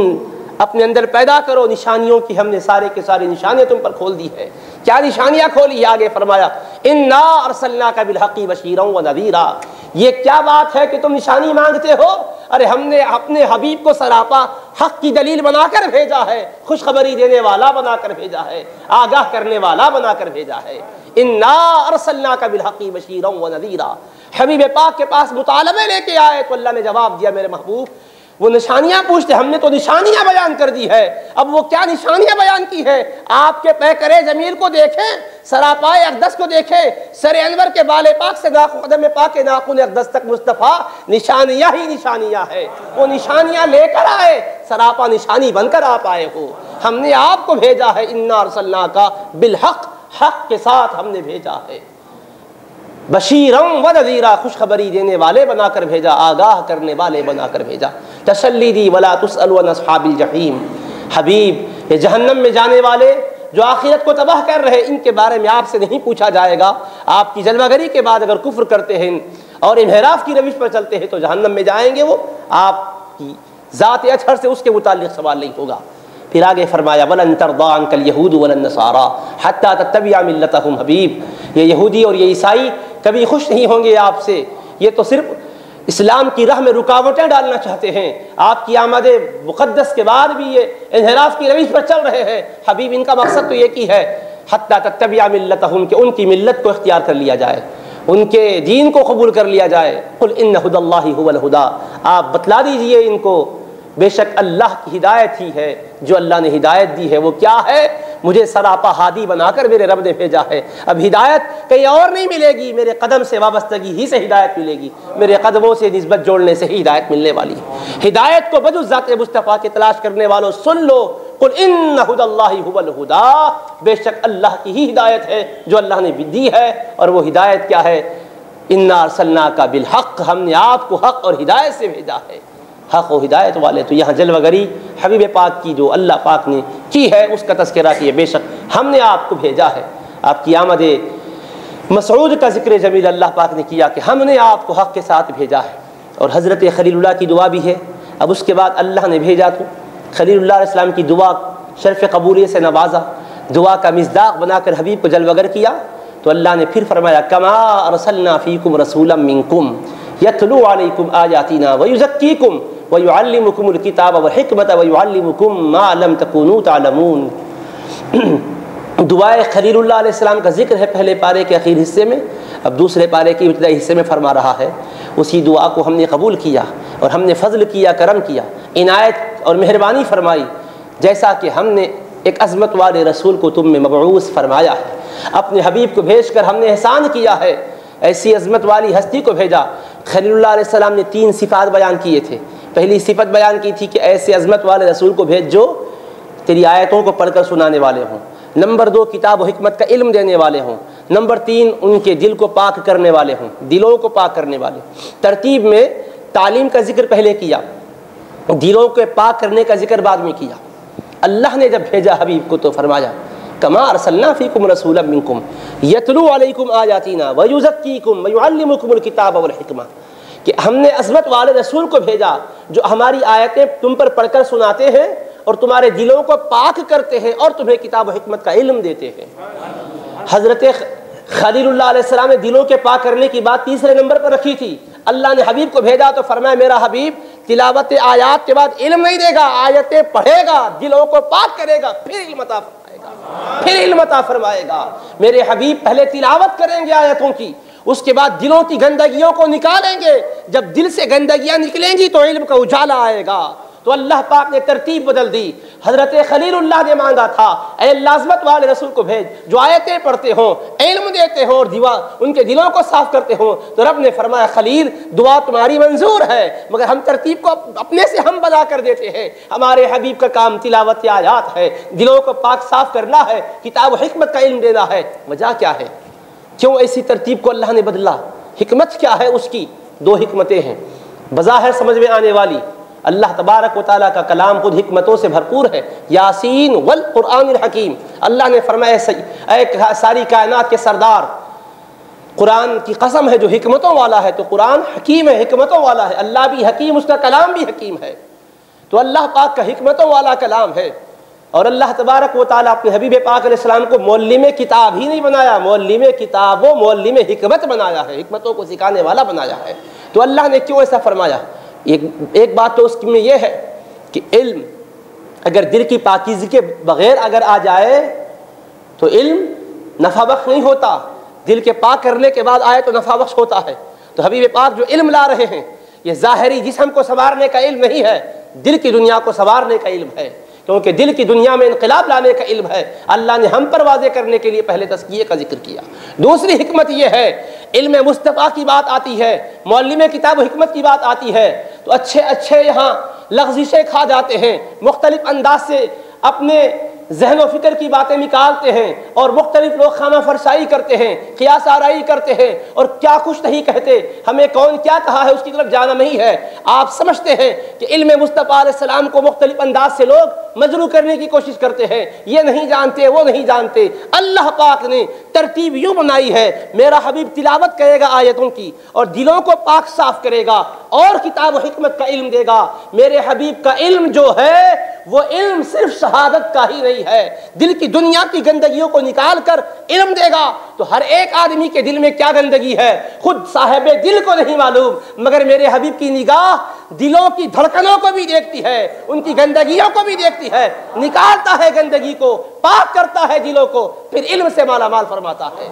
S1: अपने अंदर पैदा करो, निशानियों की हमने सारे के सारे निशानियाँ तुम पर खोल दी है। क्या निशानियाँ खोली? आगे फरमाया इन ना का बिलहकी बशीर व नवीरा ये क्या बात है कि तुम निशानी मांगते हो? अरे हमने अपने हबीब को सरापा हक की दलील बनाकर भेजा है, खुशखबरी देने वाला बनाकर भेजा है, आगाह करने वाला बनाकर भेजा है। इन्ना ना का बिलहकी बशीर व नवीरा हबीब पाक के पास मुतालबे लेके आए तो अल्लाह ने जवाब दिया, मेरे महबूब वो निशानियाँ पूछते, हमने तो निशानियाँ बयान कर दी है। अब वो क्या निशानियाँ बयान की है? आपके पैकरे जमीर को देखें सरापाए अकदस को देखें, सर अनवर के बाले पाक से कदम पाक नाखुन अकदस तक मुस्तफ़ा, निशानियाँ ही निशानियाँ है। वो निशानियाँ लेकर आए सरापा निशानी बनकर आप आए हो। हमने आपको भेजा है, इन्ना का बिलहक हक के साथ हमने भेजा है। बशीरम व नज़ीरा खुशखबरी देने वाले बनाकर भेजा, आगाह करने वाले बनाकर भेजा। तसली दी वला तसलबिल जहीम। हबीब, ये जहन्नम में जाने वाले जो आखिरत को तबाह कर रहे इनके बारे में आपसे नहीं पूछा जाएगा। आपकी जलवागरी के बाद अगर कुफ्र करते हैं और इनहराफ की रविश पर चलते हैं तो जहन्नम में जाएँगे वो। आपकी ज़ात अचहर से उसके मुतालिक सवाल नहीं होगा। फिर आगे फरमाया, वलन तरदान कल यहूद वलन नसारा तबिया मिलत हबीब। ये यहूदी और ये ईसाई कभी खुश नहीं होंगे आपसे। ये तो सिर्फ़ इस्लाम की राह में रुकावटें डालना चाहते हैं। आपकी आमद मुक़दस के बाद भी ये इनहराफ की रविश पर चल रहे हैं। हबीब, इनका मकसद तो एक ही है हती तबिया मिलत उनके उनकी मिलत को इख्तियार कर लिया जाए, उनके दीन को कबूल कर लिया जाए। कुल इन हुदा। आप बतला दीजिए इनको बेशक अल्लाह की हिदायत ही है, जो अल्लाह ने हिदायत दी है, वो क्या है? मुझे सरापा हादी बनाकर मेरे रब ने भेजा है। अब हिदायत कहीं और नहीं मिलेगी, मेरे कदम से वाबस्तगी ही से हिदायत मिलेगी। मेरे कदमों से नस्बत जोड़ने से ही हिदायत मिलने वाली है। हिदायत को बजुज़ात मुस्तफ़ा की तलाश करने वालों, सुन लो। कुल इन बेशक अल्लाह की ही हिदायत है, जो अल्लाह ने भी दी है, और वो हिदायत क्या है? इन्ना सल्ला का बिलहक हमने आपको हक और हिदायत से भेजा है। हक व हिदायत वाले। तो यहाँ जलवगरी हबीब पाक की जो अल्लाह पाक ने की है, उसका तस्करा किया बेशक हमने आपको भेजा है। आपकी आमद मसरूद का ज़िक्र जमील अल्लाह पाक ने किया कि हमने आपको हक के साथ भेजा है। और हज़रत खलील्ला की दुआ भी है। अब उसके बाद अल्लाह ने भेजा तो खलील्लाम की दुआ शरफ़ कबूलियत से नवाजा। दुआ का मजदाक बनाकर हबीब को जलवगर किया। तो अल्लाह ने फिर फरमाया, कमा रसलना फ़ीकुम रसूलम मिनकुम यतलू अलैकुम आयातिना वयुज़क्कीकुम वयुअल्लिमुकुमुल व हिकमत वयुअल्लिमुकुम मा लम तकूनू तालमून। दुआए खलीलुल्लाह का ज़िक्र है पहले पारे के अखीर हिस्से में, अब दूसरे पारे के इब्तदाई हिस्से में फरमा रहा है। उसी दुआ को हमने कबूल किया और हमने फजल किया, करम किया, इनायत और मेहरबानी फरमाई, जैसा कि हमने एक अजमत वाले रसूल को तुम में मबूस फरमाया है। अपने हबीब को भेज कर हमने एहसान किया है, ऐसी अजमत वाली हस्ती को भेजा खलील्लाम ने तीन सिफात बयान किए थे। पहली सिफत बयान की थी कि ऐसे अजमत वाले रसूल को भेज जो तेरी आयतों को पढ़कर सुनाने वाले हों। नंबर दो, किताब हमत का इल्म देने वाले हों। नंबर तीन, उनके दिल को पाक करने वाले हों, दिलों को पाक करने वाले। तरतीब में तालीम का ज़िक्र पहले किया, दिलों के पाक करने का ज़िक्र बाद में किया। अल्लाह ने जब भेजा, हबीब को तो फरमाया कमा अरसलना फ़ीकुम रसूल मिनकुम यतलू अलैकुम आयातीना वयुज़क्कीकुम वयुअल्लिमुकुमुल किताब वल हिकमा कि हमने अजमत वाले रसूल को भेजा जो हमारी आयतें तुम पर पढ़कर सुनाते हैं और तुम्हारे दिलों को पाक करते हैं और तुम्हें किताब हमत का इल्म देते हैं हज़रत खलील्लाम ने दिलों के पाक करने की बात तीसरे नंबर पर रखी थी अल्लाह ने हबीब को भेजा तो फरमाया मेरा हबीब तिलावत आयात के बाद इल्म नहीं देगा आयतें पढ़ेगा दिलों को पाक करेगा फिर इल्म फिर इल्मता फरमाएगा। मेरे हबीब पहले तिलावत करेंगे आयतों की, उसके बाद दिलों की गंदगियों को निकालेंगे। जब दिल से गंदगियाँ निकलेंगी तो इल्म का उजाला आएगा। तो अल्लाह पाक ने तरतीब बदल दी। हज़रत खलील्लाह ने मांगा था ए लाजमत वाले रसूल को भेज, जो आयतें पढ़ते हों, इल्म देते हों और दीवा, उनके दिलों को साफ़ करते हों। तो रब ने फरमाया, खलील, दुआ तुम्हारी मंजूर है, मगर हम तरतीब को अपने से हम बदा कर देते हैं। हमारे हबीब का काम तिलावत आयात है, दिलों को पाक साफ़ करना है, किताब हमत का इल्म देना है। वजह क्या है? क्यों ऐसी तरतीब को अल्लाह ने बदला? हमत क्या है उसकी? दो हमतें हैं। बज़ाहिर समझ में आने वाली अल्लाह तबारक वाली का कलाम खुद हमतों से भरपूर है। यासीन वल कुरान हकीम। अल्लाह ने फरमाया सारी कायनात के सरदार, कुरान की कसम है जो हमतों वाला है तो कुरान हकीम है हमतों वाला है। अल्लाह भी हकीम, उसका कलाम भी हकीम है। तो अल्लाह पाक का हमतों वाला कलाम है। और अल्लाह तबारक व ताली अपने हबीब पाक इस्लाम को मौलम किताब ही नहीं बनाया मौलम किताब व मौलम हमत बनाया है हमतों को सिखाने वाला बनाया है। तो अल्लाह ने क्यों ऐसा फरमाया? एक एक बात तो उसमें यह है कि इल्म, अगर दिल की पाकिज़ी के बग़ैर अगर आ जाए तो इल्म नफ़ा बख्श नहीं होता। दिल के पाक करने के बाद आए तो नफ़ा बख्श होता है। तो हबीब पाक जो इल्म ला रहे हैं, ये ज़ाहरी जिसम को संवारने का इल्म नहीं है, दिल की दुनिया को संवारने का इल्म है। क्योंकि दिल की दुनिया में इनकलाब लाने का इल्म है। अल्लाह ने हम पर वाजे करने के लिए पहले तस्किए का ज़िक्र किया। दूसरी हमत यह है इल्म मुस्तफ़ा की बात आती है मौलम किताब हमत की बात आती है तो अच्छे अच्छे यहाँ लफ्जिशें खा जाते हैं, मुख्तलिफ़ अंदाज से अपने जहन व फ़िक्र की बातें निकालते हैं और मुख्तलिफ़ लोग खाना फरसाई करते हैं, कियास आराई करते हैं और क्या कुछ नहीं कहते, हमें कौन क्या कहा है उसकी तरफ़ जाना नहीं है। आप समझते हैं कि इल्म मुस्तफ़ा को मुख्तलिफ़ अंदाज से लोग मजरू करने की कोशिश करते हैं, ये नहीं जानते, वो नहीं जानते। अल्लाह पाक ने तरतीब यूँ बनाई है। मेरा हबीब तिलावत करेगा आयतों की और दिलों को पाक साफ़ करेगा और किताब हमत का इल्म देगा। मेरे हबीब का इल्म जो है, वो इल्म सिर्फ़ शहादत का ही नहीं है। दिल की दुनिया की गंदगियों को निकाल कर इल्म देगा तो हर एक आदमी के दिल में क्या गंदगी है? खुद साहेब दिल को नहीं मालूम, मगर मेरे हबीब की निगाह दिलों की धड़कनों को भी देखती है, उनकी गंदगियों को भी देखती है। निकालता है गंदगी को, पाक करता है दिलों को, फिर इल्म से माला माल फरमाता है।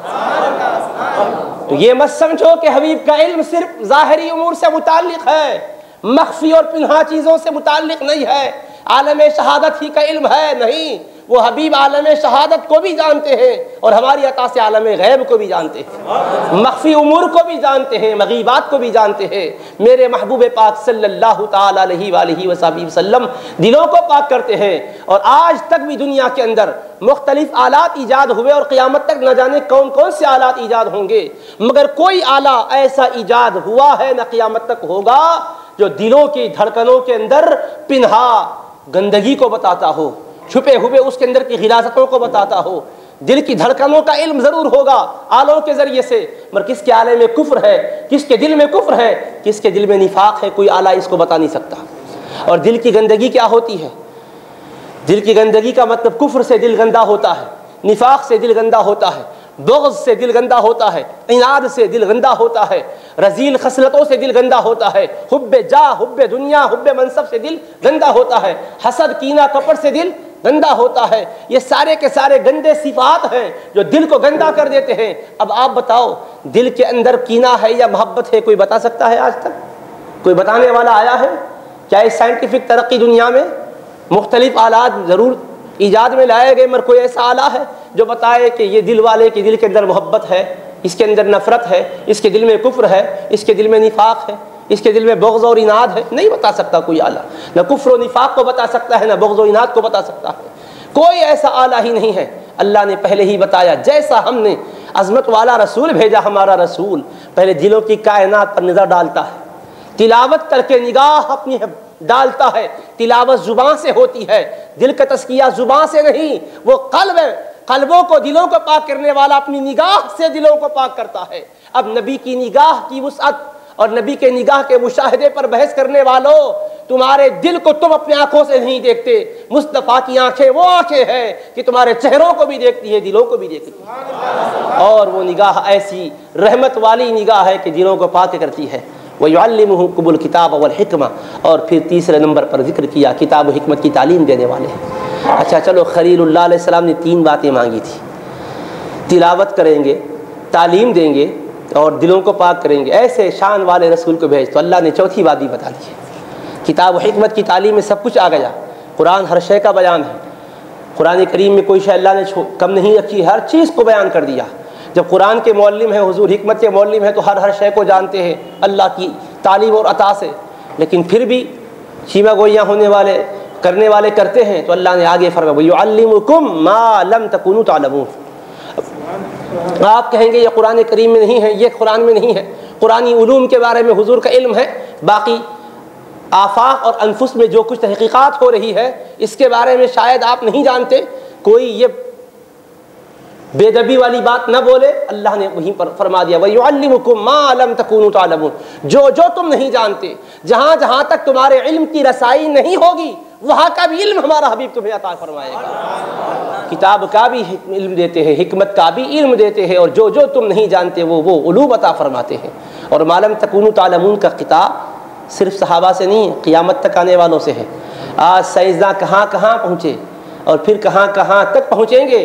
S1: तो ये मत समझो कि हबीब का इल्म सिर्फ़ जाहरी उमूर से मुतल है, मख्फी और पिन्हा चीज़ों से मुतल नहीं है। आलम शहादत ही का इल्म है, नहीं। वो हबीब आलम शहादत को भी जानते हैं और हमारी अता से आलम गैब को भी जानते हैं। मख्फी उमूर को भी जानते हैं, मगीबात को भी जानते हैं। मेरे महबूब पाक सल्लल्लाहु अलैहि वसल्लम दिलों को पाक करते हैं और आज तक भी दुनिया के अंदर मुख्तलिफ़ आलात ईजाद हुए और क़्यामत तक न जाने कौन कौन से आलात ईजाद होंगे। मगर कोई आला ऐसा ईजाद हुआ है न क़्यामत तक होगा जो दिलों की धड़कनों के अंदर पिन्हा गंदगी को बताता हो। छुपे हुए उसके अंदर की हिरासतों को बताता हो। दिल की धड़कनों का इल्म ज़रूर होगा, आलों के ज़रिए से। मगर किसके आले में कुफ्र है, किसके दिल में कुफ्र है, किसके दिल में निफाक है, कोई आला इसको बता नहीं सकता। और दिल की गंदगी क्या होती है? दिल की गंदगी का मतलब कुफ्र से दिल गंदा होता है, निफाक से दिल गंदा होता है बगज से दिल गंदा होता है, इनाद से दिल गंदा होता है, रजील खसलतों से दिल गंदा होता है, हुब्बे जा, हुब्बे दुनिया, हुब्बे मनसब से दिल गंदा होता है, हसद, कीना कपड़ से दिल गंदा होता है। ये सारे के सारे गंदे सिफात हैं जो दिल को गंदा कर देते हैं। अब आप बताओ, दिल के अंदर कीना है या मोहब्बत है? कोई बता सकता है आज तक? कोई बताने वाला आया है? क्या इस साइंटिफिक तरक्की दुनिया में मुख्तलिफ़ आलात ज़रूर ईजाद में लाए गए, मगर कोई ऐसा आला है जो बताए कि ये दिल वाले के दिल के अंदर मोहब्बत है, इसके अंदर नफरत है, इसके दिल में कुफ्र है, इसके दिल में निफाक है? इसके दिल में बगज़ और इनाद है। नहीं बता सकता कोई आला। न कुफ्र निफाक को बता सकता है, ना बगज़ और इनाद को बता सकता है। कोई ऐसा आला ही नहीं है। अल्लाह ने पहले ही बताया, जैसा हमने अजमत वाला रसूल भेजा, हमारा रसूल पहले दिलों की कायनात पर नज़र डालता है। तिलावत करके निगाह अपनी डालता है। तिलावत ज़ुबान से होती है। दिल का तस्किया ज़ुबान से नहीं, वो कल्ब कल्बों को, दिलों को पाक करने वाला अपनी निगाह से दिलों को पाक करता है। अब नबी की निगाह की वसअत और नबी के निगाह के मुशाहदे पर बहस करने वालों, तुम्हारे दिल को तुम अपनी आँखों से नहीं देखते। मुस्तफ़ा की आँखें वो आँखें हैं कि तुम्हारे चेहरों को भी देखती है, दिलों को भी देखती है। और वो निगाह ऐसी रहमत वाली निगाह है कि दिलों को पाक करती है। वही किताब वलहकमा और फिर तीसरे नंबर पर ज़िक्र किया, किताब हमत की तालीम देने वाले अच्छा चलो खलील्लाम ने तीन बातें मांगी थी। तिलावत करेंगे, तालीम देंगे और दिलों को पाक करेंगे। ऐसे शान वाले रसूल को भेज तो अल्लाह ने चौथी वादी बता दी किताब हमत की तालीम में सब कुछ आ गया। कुरान हर शय का बयान है। कुरान करीम में कोई शय अल्लाह ने कम नहीं रखी, हर चीज़ को बयान कर दिया। जब कुरान के मौलम है, हजूर हमत के मौलम है तो हर हर शय को जानते हैं। अल्लाह की तालीम और अता से। लेकिन फिर भी शीमा गोइयाँ होने वाले, करने वाले करते हैं तो अल्लाह ने आगे फरमाकुम मालम तकुन तालमून। आप कहेंगे, ये कुरान करीम में नहीं है, ये कुरान में नहीं है। कुरानी ूम के बारे में हुजूर का इल्म है। बाकी आफाक और अनफुस में जो कुछ तहकीक़ात हो रही है, इसके बारे में शायद आप नहीं जानते। कोई ये बेदबी वाली बात न बोले, अल्लाह ने वहीं पर फरमा दिया वहीम तकून जो जो तुम नहीं जानते, जहाँ जहाँ तक तुम्हारे इल्म की रसाई नहीं होगी, वहाँ का भी इल्म हमारा हबीब तुम्हें अता फरमाएगा। किताब का भी इल्म देते हैं, हिकमत का भी इल्म देते हैं, और जो जो तुम नहीं जानते, वो वो उलूब अता फरमाते हैं। और मालम तकून तालमून का किताब सिर्फ़ सहाबा से नहीं क़ियामत तक आने वालों से है। आज सैजदा कहाँ कहाँ पहुँचे, और फिर कहाँ कहाँ तक पहुँचेंगे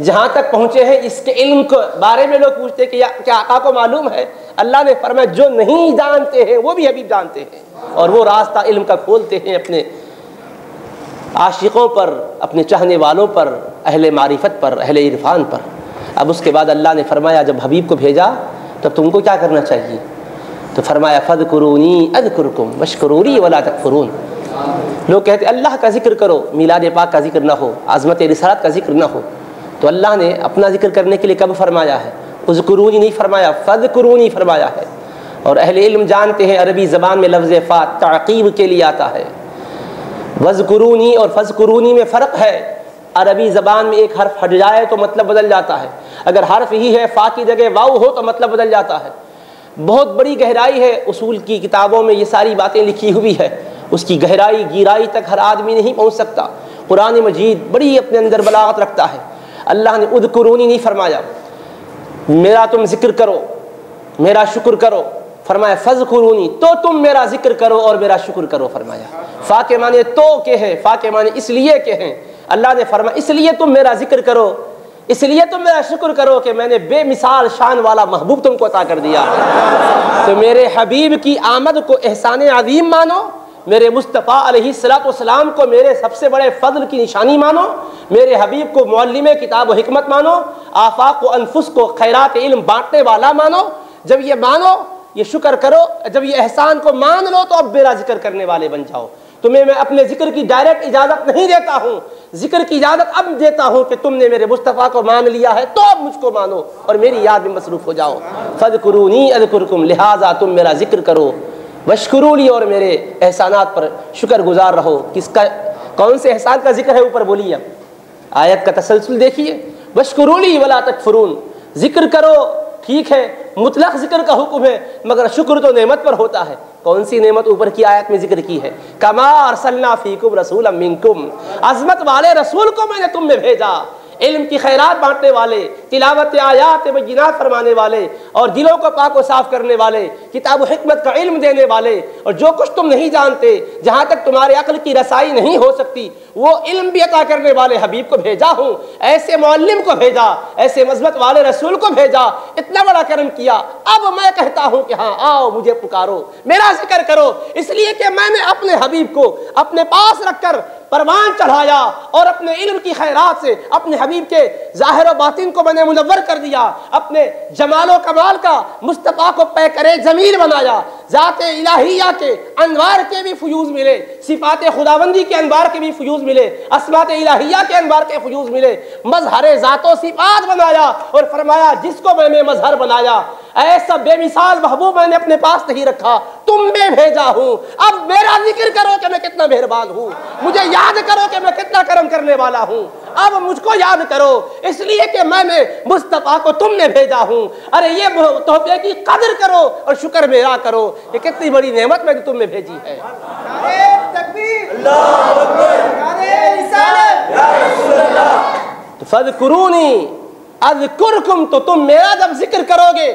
S1: जहाँ तक पहुँचे हैं, इसके इल्म के बारे में लोग पूछते हैं कि क्या आका को मालूम है? अल्लाह ने फरमाया, जो नहीं जानते हैं, वो भी हबीब जानते हैं। और वो रास्ता इल्म का खोलते हैं अपने आशिकों पर, अपने चाहने वालों पर, अहले मारिफत पर, अहले इरफान पर। अब उसके बाद अल्लाह ने फरमाया, जब हबीब को भेजा, तब तुमको क्या करना चाहिए? तो फरमाया फ़द करूनी अद कुरकुम मशकरूरी वाला तकफरून। लोग कहते, अल्लाह का ज़िक्र करो, मिलाद पाक का ज़िक्र ना हो, आज़मत रिसारत का ज़िक्र ना हो। तो अल्लाह ने अपना ज़िक्र करने के लिए कब फरमाया है? उज़कुरूनी नहीं फरमाया फ़द करूनी फरमाया है। और अहल इल्म जानते हैं, अरबी ज़बान में लफ्ज़ फ़ा, ताक़ीब के लिए आता है। वज़कुरूनी और फ़ज़कुरूनी में फ़र्क है। अरबी ज़बान में एक हर्फ हट जाए तो मतलब बदल जाता है। अगर हर्फ ही है, फ़ा की जगह वाऊ हो तो मतलब बदल जाता है। बहुत बड़ी गहराई है उसूल की किताबों में ये सारी बातें लिखी हुई है। उसकी गहराई, गिराई तक हर आदमी नहीं पहुँच सकता। कुरान मजीद बड़ी अपने अंदर बलागत रखता है। अल्लाह ने उद कुरूनी नहीं फरमाया। मेरा तुम ज़िक्र करो, मेरा शुक्र करो। फरमाया फज कुरूनी तो तुम मेरा ज़िक्र करो और मेरा शुक्र करो, फरमाया। फ़ाके माने तो के हैं फ़ाके माने इसलिए के हैं अल्लाह ने फरमाया, इसलिए तुम मेरा ज़िक्र करो। इसलिए तुम मेरा शुक्र करो कि मैंने बेमिसाल शान वाला महबूब तुमको अता कर दिया। तो मेरे हबीब की आमद को एहसान अजीम मानो। मेरे मुस्तफ़ा सलाम को मेरे सबसे बड़े फजल की निशानी मानो, मेरे हबीब को मौलम किताब हमत मानो, आफाक को अनफुस को खैरात इल्म बांटने वाला मानो। जब ये मानो, ये शुक्र करो, जब ये एहसान को मान लो तो अब मेरा ज़िक्र करने वाले बन जाओ। तुम्हें मैं अपने ज़िक्र की डायरेक्ट इजाज़त नहीं देता हूँ। ज़िक्र की इजाज़त अब देता हूँ कि तुमने मेरे मुस्तफ़ा को मान लिया है तो अब मुझको मानो और मेरी याद में मसरूफ़ हो जाओ। फद करूनी अदकुरकुम लिहाजा तुम मेरा ज़िक्र करो। वशकरूली और मेरे एहसानात पर शुक्र गुजार रहो। किसका, कौन से एहसान का ज़िक्र है ऊपर बोलिए आयत का तसलसल देखिए। वशकरूली वला तकफरून। ज़िक्र करो, ठीक है, मुतलक ज़िक्र का हुक्म है, मगर शुक्र तो नेमत पर होता है। कौन सी नेमत ऊपर की आयत में ज़िक्र की है? कमा अरसलना फीकुम रसूल मिनकुम अजमत वाले रसूल को मैंने तुम में भेजा। इल्म की खैरात बांटने वाले तिलावत आयात बजिनात फरमाने वाले और दिलों को पाक साफ़ करने वाले, किताब हमत का इल्म देने वाले और जो कुछ तुम नहीं जानते, जहाँ तक तुम्हारे अक्ल की रसाई नहीं हो सकती, वो इल्म भी अता करने वाले हबीब को भेजा हूँ, ऐसे मौलम को भेजा, ऐसे मजबत वाले रसूल को भेजा, इतना बड़ा कर्म किया। अब मैं कहता हूँ कि हाँ आओ मुझे पुकारो, मेरा ज़िक्र करो, इसलिए कि मैंने अपने हबीब को अपने पास रखकर परवान चढ़ाया और अपने इल्म की खैरात से, अपने हबीब के ज़ाहिर बातिन को मैंने मुनवर कर दिया, अपने जमालो कमाल का मुस्तफ़ा को पैकर जमील बनाया, ज़ात इलाहिया के अनवार के भी फ्यूज़ मिले, सिफात खुदाबंदी के अनवार के भी फ्यूज़ मिले, असमात इलाहिया के अनवार के फ्यूज़ मिले, मजहर ज़ातो सिफात बनाया और फरमाया, जिसको मैंने मजहर बनाया, ऐसा बेमिसाल महबूब मैंने अपने पास नहीं रखा, तुम में भेजा हूँ, अब मेरा ज़िक्र करो कि मैं कितना मेहरबान हूँ, मुझे याद करो कि मैं कितना कर्म करने वाला हूँ, अब मुझको याद करो, इसलिए कि मैंने मुस्तफ़ा को तुमने भेजा हूँ। अरे ये तोहफे की कदर करो और शुक्र मेरा करो। ये कितनी बड़ी नेमत मैंने तुमने भेजी है। फद कुरूनी अज कुरकुम तो तुम मेरा जब ज़िक्र करोगे,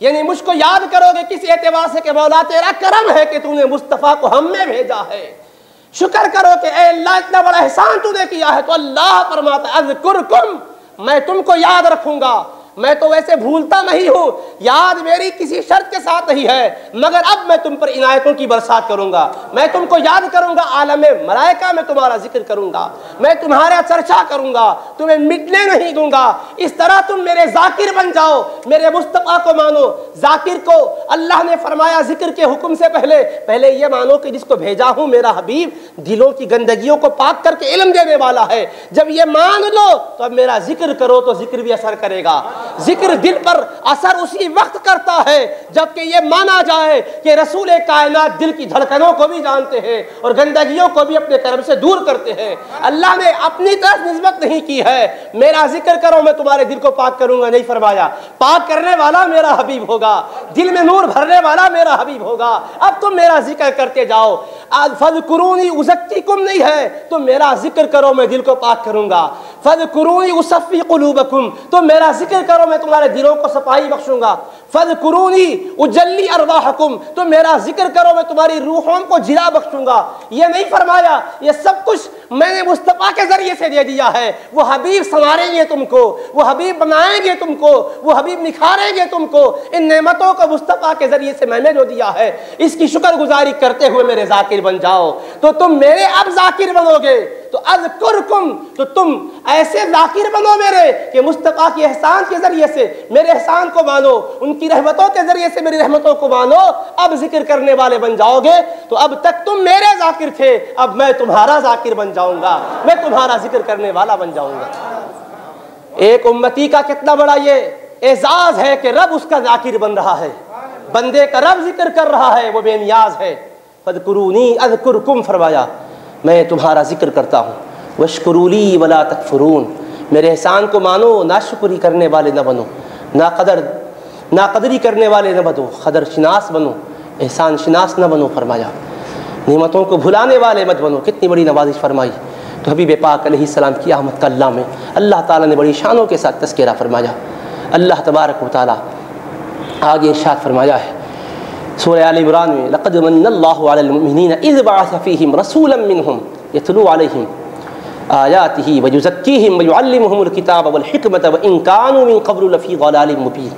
S1: यानी मुझको याद करोगे किस एतवा से के मौला तेरा करम है कि तूने मुस्तफ़ा को हम में भेजा है। शुक्र करो कि अल्लाह, इतना बड़ा एहसान तूने किया है तो अल्लाह परमाता अज कुरकुम मैं तुमको याद रखूँगा। मैं तो वैसे भूलता नहीं हूँ। याद मेरी किसी शर्त के साथ नहीं है, मगर अब मैं तुम पर इनायतों की बरसात करूँगा। मैं तुमको याद करूँगा, आलम मलाइका में तुम्हारा ज़िक्र करूँगा। मैं तुम्हारा चर्चा करूँगा, तुम्हें मिटने नहीं दूँगा। इस तरह तुम मेरे जाकिर बन जाओ। मेरे मुस्तफ़ा को मानो। जाकिर को अल्लाह ने फरमाया ज़िक्र के हुक्म से पहले पहले ये मानो कि जिसको भेजा हूँ मेरा हबीब, दिलों की गंदगियों को पाक करके इलम देने वाला है। जब ये मान लो तो अब मेरा ज़िक्र करो तो ज़िक्र भी असर करेगा। ज़िक्र दिल पर असर उसी वक्त करता है, जबकि ये माना जाए कि रसूल कायनात दिल की धड़कनों को भी जानते हैं और गंदगियों को भी अपने कर्म से दूर करते हैं। अल्लाह ने अपनी तरफ़ निस्बत नहीं की है। मेरा ज़िक्र करो, मैं तुम्हारे दिल को पाक करूँगा, नहीं फरमाया। पाक करने वाला मेरा हबीब होगा, दिल में नूर भरने वाला मेरा हबीब होगा। अब तुम मेरा ज़िक्र करते जाओ। फज कुरूनी उसक्की कुम नहीं है तो मेरा ज़िक्र करो, मैं दिल को पाक करूँगा। फज कुरूनी उसफ़ी कुलूबकुम तो मेरा ज़िक्र करो, मैं तुम्हारे दिलों को सफ़ाई बख्शूँगा। फल कुरूनी उजल्ली अरवाहकुम तो मेरा ज़िक्र करो, मैं तुम्हारी रूहों को जिला बख्शूँगा। ये नहीं फरमाया, ये सब कुछ मैंने मुस्तफ़ा के ज़रिए से दे दिया है। वो हबीब संवारेंगे तुमको, वो हबीब बनाएँगे तुमको, वो हबीब निखारेंगे तुमको। इन नेमतों को मुस्तफ़ा के ज़रिए से मैंने जो दिया है, इसकी शुक्र गुजारी करते हुए मेरे जाकिर बन जाओ। तो तुम मेरे अब जाकिर बनोगे। तो अज कुरकुम तो तुम ऐसे जाकिर बनो मेरे कि मुस्तफ़ा के एहसान के ज़रिए से मेरे एहसान को मानो, उनकी रहमतों के ज़रिए से मेरी रहमतों को मानो, अब ज़िक्र करने वाले बन जाओगे। तो अब तक तुम मेरे जाकिर थे, अब मैं तुम्हारा जाकिर बन जाऊँगा। मैं तुम्हारा ज़िक्र करने वाला बन जाऊँगा। एक उम्मती का कितना बड़ा ये एजाज है कि रब उसका जाकिर बन रहा है। बंदे का रब ज़िक्र कर रहा है, वो बेनियाज है। फदकुरूनी अदकुरकुम फरमाया, मैं तुम्हारा ज़िक्र करता हूँ। वशकरूली वला तकफरून, मेरे एहसान को मानो नाशुक्री करने वाले न बनो, ना कदर, ना कदरी करने वाले न बनो कदर शनास बनो, एहसान शनास न बनो, फरमाया। निमतों को भुलाने वाले मत बनो कितनी बड़ी नवाजिश फरमाई। तो हबीब पाक सलाम की आहमद कल्ला में अल्लाह ताला ने बड़ी शानों के साथ तस्करा फरमाया। अल्लाह तबारक ताली आगे इर्शाद फरमाया है। सूर्य में, लक़द मन्नल्लाहुमिन इज़ बाफ़ीम रसूलम मिनहुम यतलू अलैहिम आयातिही वयुज़क्कीहिम वयुअल्लिमुहुमुल किताब वल व इन मिन क़ब्ल लफ़ी ग़लालिम मुबीन।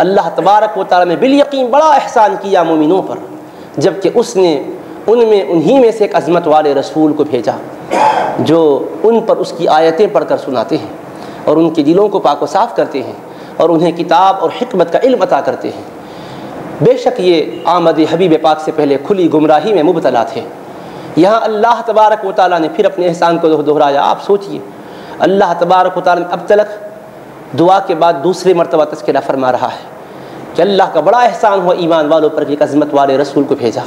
S1: अल्लाह तबारक व तआला ने बिल यकीन बड़ा एहसान किया मोमिनों पर, जबकि उसने उनमें, उन्हीं में से एक अजमत वाले रसूल को भेजा, जो उन पर उसकी आयतें पढ़कर सुनाते हैं और उनके दिलों को पाक साफ़ करते हैं और उन्हें किताब और हमत का इल्म अता करते हैं। बेशक ये आमद हबीब पाक से पहले खुली गुमराही में मुबतला थे। यहाँ अल्लाह तबारक वाली ने फिर अपने एहसान को दोहराया। आप सोचिए, अल्लाह तबारक वाली अब तलक दुआ के बाद दूसरे मरतबा तस्करा फरमा रहा है कि अल्लाह का बड़ा एहसान हुआ ईमान वालों पर एक अजमत वाले रसूल को भेजा।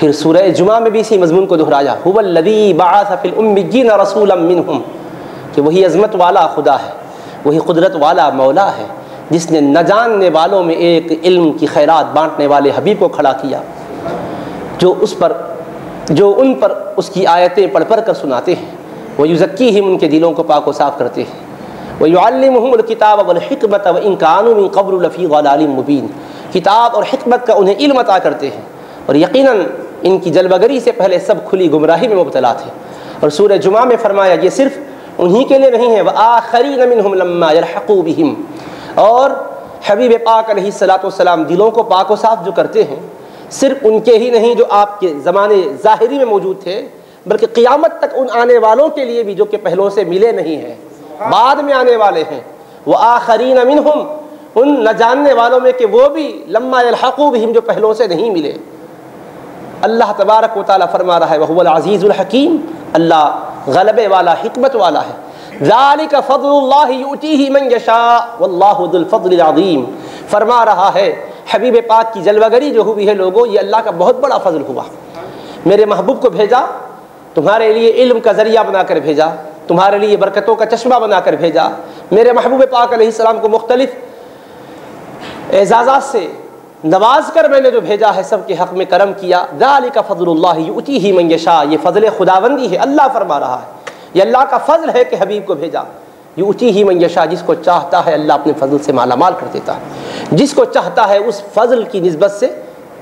S1: फिर सूरह जुमा में भी इसी मजमून को दोहराया हुबल्लदी रसूल कि वही अजमत वाला खुदा है, वही कुदरत वाला मौला है, जिसने न जानने वालों में एक इल्म की खैरात बांटने वाले हबीब को खड़ा किया, जो उस पर, जो उन पर उसकी आयतें पढ़ पढ़ कर सुनाते हैं। वह युजक्की ही उनके दिलों को पाक साफ़ करते हैं। वह युआलमकिताब वमत व इन कानून कब्र लफ़ी मुबीन। किताब और हमत का उन्हें इल्म अता करते हैं। और यकीन इनकी जलवगरी से पहले सब खुली गुमराही में मुबतला थे। और सूर्य जुमा में फरमाया ये सिर्फ़ उन्हीं के लिए नहीं है। वह आखरी नमिन लम्मा यलहक़ूबिहिम और हबीब पाक सलाम दिलों को पाक व साफ़ जो करते हैं सिर्फ़ उनके ही नहीं जो आपके ज़माने ज़ाहरी में मौजूद थे बल्कि क़ियामत तक उन आने वालों के लिए भी जो कि पहलों से मिले नहीं हैं बाद में आने वाले हैं। वह आखरी नमिन हम उन न जानने वालों में कि वो भी लम्मा हकूब हिम जो पहलों से नहीं मिले। अल्लाह तबारक वाली फरमा रहा है वह अज़ीज़ुल हकीम। अल्लाह गलबे वाला हमत वाला है। ज़ालिक फ़ज़लुल्लाहीम फरमा रहा है, हबीब पाक की जलवागरी जो हुई है लोगों, ये अल्लाह का बहुत बड़ा फजल हुआ। मेरे महबूब को भेजा, तुम्हारे लिए इल्म का ज़रिया बनाकर भेजा, तुम्हारे लिए बरकतों का चश्मा बनाकर भेजा। मेरे महबूब पाक सलाम को मुख्तलिफ़ एजाज़ा से नवाज़ कर मैंने जो भेजा है सब के हक़ में करम किया दाली का फ़जल्ला ही मंगशा ये फ़जल खुदाबंदी है, अल्लाह फरमा रहा है। ये अल्लाह का फ़ज़ल है कि हबीब को भेजा। ये ऊँची ही मंगशा जिसको चाहता है अल्लाह अपने फजल से माला माल कर देता है। जिसको चाहता है उस फजल की नस्बत से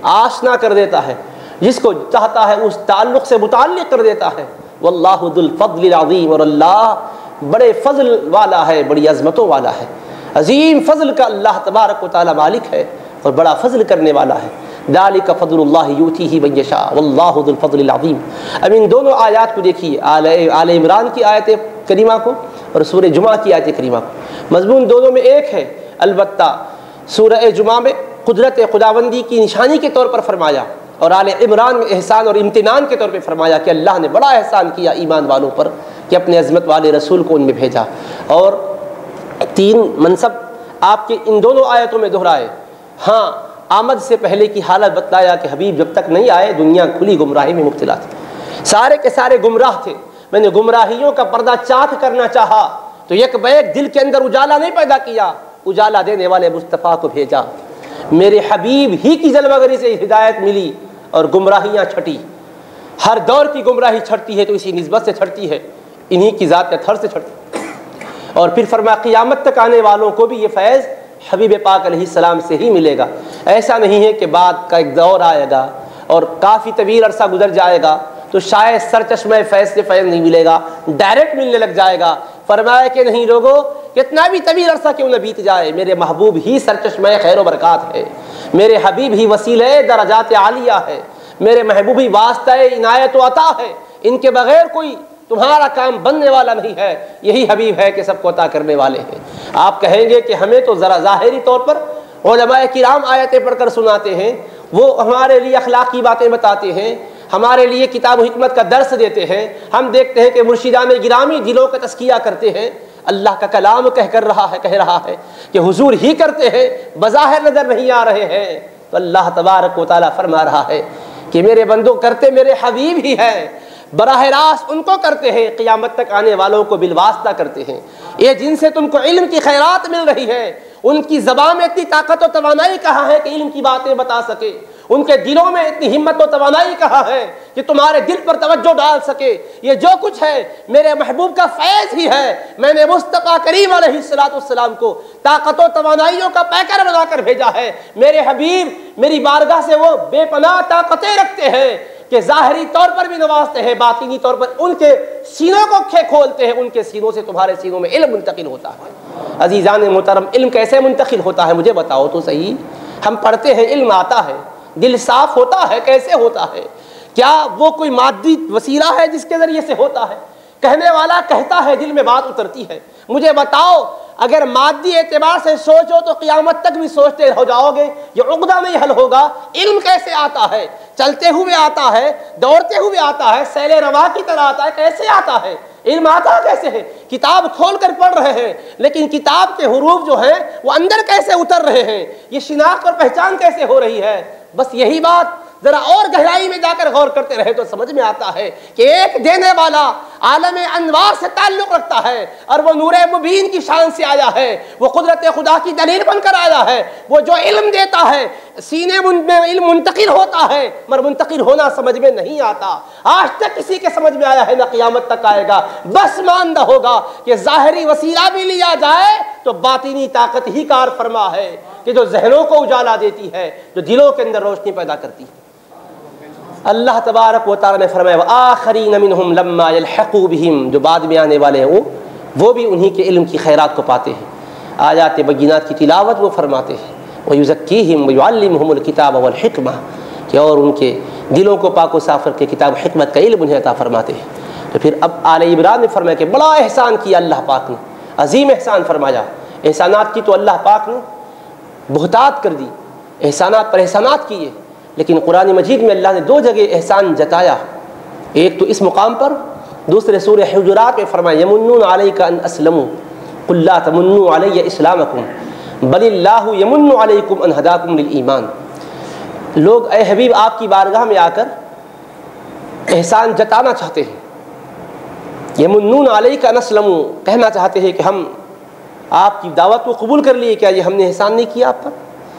S1: आशना कर देता है। जिसको चाहता है उस ताल्लुक़ से मुतल कर देता है। फ़ज़ल अज़ीम, और अल्लाह बड़े फजल वाला है, बड़ी अजमतों वाला है। अजीम फ़ज़ल का अल्लाह तबारक ताली मालिक है। और बड़ा फ़ज़ल करने वाला है। दाली का फ़जलूती ही बैशा वल्लाफ़ज़ीम अब इन दोनों आयात को देखिए, आल इमरान की आयत करीमा को और सूर जुमा की आयत करीमा को। मजमून दोनों में एक है अलबत् सूर जुमा में कुदरत खुदाबंदी की निशानी के तौर पर फरमाया और आल इमरान में एहसान और इम्तनान के तौर पर फरमाया कि अल्लाह ने बड़ा एहसान किया ईमान वालों पर कि अपने अजमत वाले रसूल को उनमें भेजा। और तीन मनसब आपके इन दोनों आयतों में दोहराए। हाँ आमद से पहले की हालत बतलाया कि हबीब जब तक नहीं आए, दुनिया खुली गुमराही में मुबतला थी। सारे के सारे गुमराह थे। मैंने गुमराहियों का पर्दा चाक करना चाहा तो एक बैग दिल के अंदर उजाला नहीं पैदा किया। उजाला देने वाले मुस्तफ़ा को भेजा। मेरे हबीब ही की जलमगरी से हिदायत मिली और गुमराहियाँ छटी। हर दौर की गुमराही छटती है तो इसी नस्बत से छटती है। इन्हीं की ज़ात थर से छटती। और फिर फरमा, क़ियामत तक आने वालों को भी ये फैज़ हबीब पाक सलाम से ही मिलेगा। ऐसा नहीं है कि बाद का एक दौर आएगा और काफ़ी तवील अरसा गुजर जाएगा तो शायद सर चश्मे फैज फैज नहीं मिलेगा डायरेक्ट मिलने लग जाएगा। फरमाया कि नहीं लोगो, कितना भी तवील अरसा क्यों न बीत जाए, मेरे महबूब ही सर चश्मे खैर बरक़ात है। मेरे हबीब ही वसील दराजात आलिया है। मेरे महबूब ही वास्ता इनायत अता है। इनके बगैर कोई तुम्हारा काम बनने वाला नहीं है। यही हबीब है कि सबको अता करने वाले हैं। आप कहेंगे कि हमें तो ज़रा ज़ाहरी तौर पर किराम आयतें पढ़कर सुनाते हैं। वो हमारे लिए अखलाकी बातें बताते हैं। हमारे लिए किताब हमत का दर्स देते हैं। हम देखते हैं कि मुर्शिदान गिरामी दिलों का तस्किया करते हैं। अल्लाह का कलाम कह कर रहा है, कह रहा है कि हुजूर ही करते हैं, बज़ाहिर नज़र नहीं आ रहे हैं। तो अल्लाह तबारक वाली फरमा रहा है कि मेरे बंदो, करते मेरे हबीब ही हैं। बरह रास्त उनको करते हैं, क़ियामत तक आने वालों को बिलवास्ता करते हैं। ये जिनसे तुमको इल्म की खैरात मिल रही है, उनकी ज़बान में इतनी ताकत और तोानाई कहाँ है कि इल्म की बातें बता सके? उनके दिलों में इतनी हिम्मत और तोानाई कहाँ है कि तुम्हारे दिल पर तवज्जो डाल सके? ये जो कुछ है, मेरे महबूब का फैज़ ही है। मैंने मुस्तफ़ा करीम सलाम को ताकत और तोानाइयों का पैकर बनाकर भेजा है। मेरे हबीब, मेरी बारगाह से वो बेपनाह ताकतें रखते हैं। कि ज़ाहरी तौर पर भी नवाजते हैं, बातिनी तौर पर उनके सीनों को खे खोलते हैं, उनके सीनों से तुम्हारे सीनों में इल्म मुंतकिल होता है। अजीज़ान मोहतरम, इल्म कैसे मुंतकिल होता है, मुझे बताओ तो सही। हम पढ़ते हैं, इल्म आता है। दिल साफ़ होता है, कैसे होता है? क्या वो कोई मादी वसीला है जिसके ज़रिए से होता है? कहने वाला कहता है, दिल में बात उतरती है। मुझे बताओ, अगर मादी एतबार से सोचो तो क़ियामत तक भी सोचते हो जाओगे, ये उगदा नहीं हल होगा। इल्म कैसे आता है? चलते हुए आता है, दौड़ते हुए आता है, सैले रवा की तरह आता है, कैसे आता है? इन माता कैसे है? किताब खोल कर पढ़ रहे हैं, लेकिन किताब के हरूफ जो है, वो अंदर कैसे उतर रहे हैं? ये शिनाख्त और पहचान कैसे हो रही है? बस यही बात जरा और गहराई में जाकर गौर करते रहे तो समझ में आता है कि एक देने वाला आलम अनवार से ताल्लुक रखता है और वो नूर मुबीन की शान से आया है। वो कुदरत खुदा की दलील बनकर आया है। वो जो इल्म देता है, सीने में इल्म मुंतकिल होता है, मगर मुंतकिल होना समझ में नहीं आता। आज तक किसी के समझ में आया है ना क़ियामत तक आएगा। बस मानदा होगा कि ज़ाहरी वसीला भी लिया जाए तो बातिनी ताकत ही कार फरमा है कि जो जहनों को उजाला देती है, जो दिलों के अंदर रोशनी पैदा करती है। अल्लाह तबारक व ने फरमाया आखरी नमिन लम्माबिम जो बाद में आने वाले हैं वो वो भी उन्हीं के इल्म की खैरात को पाते हैं। आयात बगीनात की तिलावत वो फरमाते हैं। वह युज़क्की हिम वल्लिमकिताब वलकमा कि और उनके दिलों को पाको साफ़र के किताब हमत का इल्म उन्हें अता फरमाते हैं। तो फिर अब आल इमरान ने फरमाया कि बड़ा एहसान किया अल्लाह पाक ने। अजीम एहसान फरमाया। एहसानात की तो अल्लाह पाक ने बहुतात कर दी। एहसानात पर एहसानात किए। लेकिन कुरान मजीद में अल्लाह ने दो जगह एहसान जताया। एक तो इस मुकाम पर, दूसरे सूर हजरात में फरमाया यमुन का असलम कुल्ला तमन्नु इस्लामकुम, बलिल्लाहु यमुन अलैकुम अन हदाकुम ईमान। लोग, ए हबीब, आपकी बारगाह में आकर एहसान जताना चाहते हैं। यमुन अलई का नसलम कहना चाहते हैं कि हम आपकी दावत को कबूल कर लिए, क्या ये हमने एहसान नहीं किया आप पर?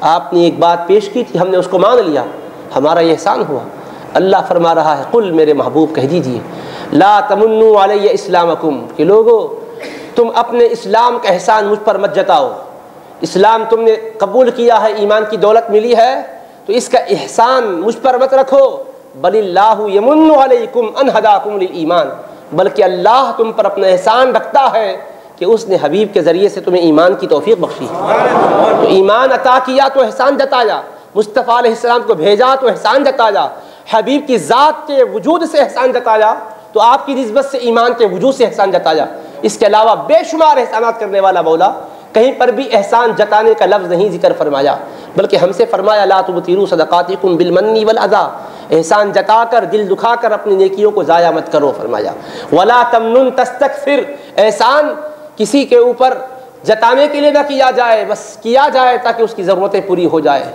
S1: आपने एक बात पेश की थी, हमने उसको मान लिया। हमारा एहसान हुआ। अल्लाह फरमा रहा है, कुल मेरे महबूब कह दीजिए, ला तमन्नु वाले इस्लामकुम, कि लोगो, तुम अपने इस्लाम का एहसान मुझ पर मत जताओ। इस्लाम तुमने कबूल किया है, ईमान की दौलत मिली है तो इसका एहसान मुझ पर मत रखो। बलिल्लाहुम अनहदाकुम ईमान। बल्कि अल्लाह तुम पर अपना एहसान रखता है कि कि उसने हबीब के ज़रिए से तुम्हें ईमान की तोफ़ी बख्शी। तो ईमान अता किया तो एहसान जताया। मुस्तफ़ा को भेजा तो एहसान जताया हबीब की ज़ात के वजूद से एहसान जताया तो आपकी नस्बत से ईमान के वजूद से एहसान जताया इसके अलावा बेशुमार एहसान करने वाला मौला, कहीं पर भी एहसान जताने का लफ्ज़ नहीं ज़िक्र फरमाया, बल्कि हमसे फरमाया, ला तुबतीरू सदक़ातिकुम बिलमन्नी वल अदा एहसान जताकर, दिल दुखाकर अपनी नेकियों को ज़ाया मत करो, फरमाया। वला तमन तस्तक फिर एहसान किसी के ऊपर जताने के लिए ना किया जाए, बस किया जाए ताकि उसकी ज़रूरतें पूरी हो जाए।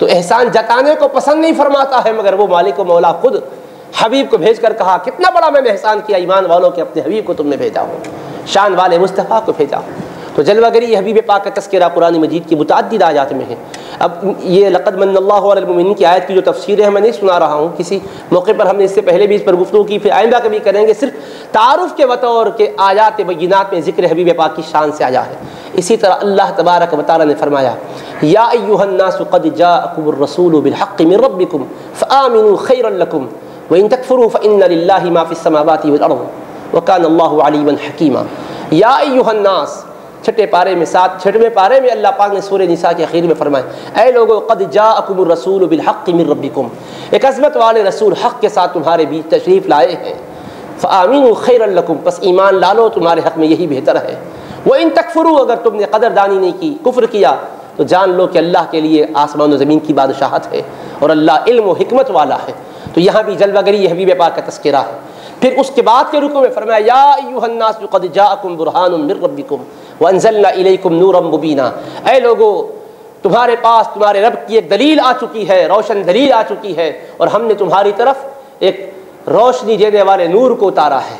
S1: तो एहसान जताने को पसंद नहीं फरमाता है, मगर वो मालिक मौला खुद हबीब को भेज कर कहा, कितना बड़ा मैंने एहसान किया, ईमान वालों के अपने हबीब को तुमने भेजा हो, शान वाले मुस्तफ़ा को भेजा तो जलवागरी हबीब पाक का तस्करा कुरान मजीद की मुतद आयात में है। अब ये लक़दमन की आयत की जो तफसीर है, मैं नहीं सुना रहा हूँ। किसी मौके पर हमने इससे पहले भी इस पर गुफ्तु की, फिर आइंदा कभी करेंगे। सिर्फ़ तारुफ के बतौर के आयात बैनात में ज़िक्र हबीब पाक की शान से आया है। इसी तरह अल्लाह तबारक वाली ने फरमाया, या क़द जाकुरसूल बिलहक़ मिन रब्बिकुम, फ़आमिनु व इन तकफुरु फ़इन्न मा फ़िस समावाति वल अर्ज़ व कान अल्लाहु अलीमन हकीमा। छठे पारे में, सात छठवें पारे में अल्लाह पाक ने सूर्य निसा के आखिर में फरमाए ए लोगो, कद जा अकुम रसूल बिलहक़ मिर रब्बिकुम। एक अजमत वाले रसूल हक़ के साथ तुम्हारे बीच तशरीफ़ लाए हैं। फ़ामीन खैरकुम बस ईमान ला तुम्हारे हक़ में यही बेहतर है। वह इन तकफरू, अगर तुमने कदरदानी नहीं की, कुफ्र किया तो जान लो कि अल्लाह के लिए आसमान ज़मीन की बादशाहत है और अल्लाह इल्म हमत वाला है। तो यहाँ भी जलवागरी हबीब पाक का तस्करा है। फिर उसके बाद के रुको में फरमाया, या नूरम मुबीना। ए लोगो, तुम्हारे पास तुम्हारे रब की एक दलील आ चुकी है, रोशन दलील आ चुकी है, और हमने तुम्हारी तरफ़ एक रोशनी देने वाले नूर को उतारा है।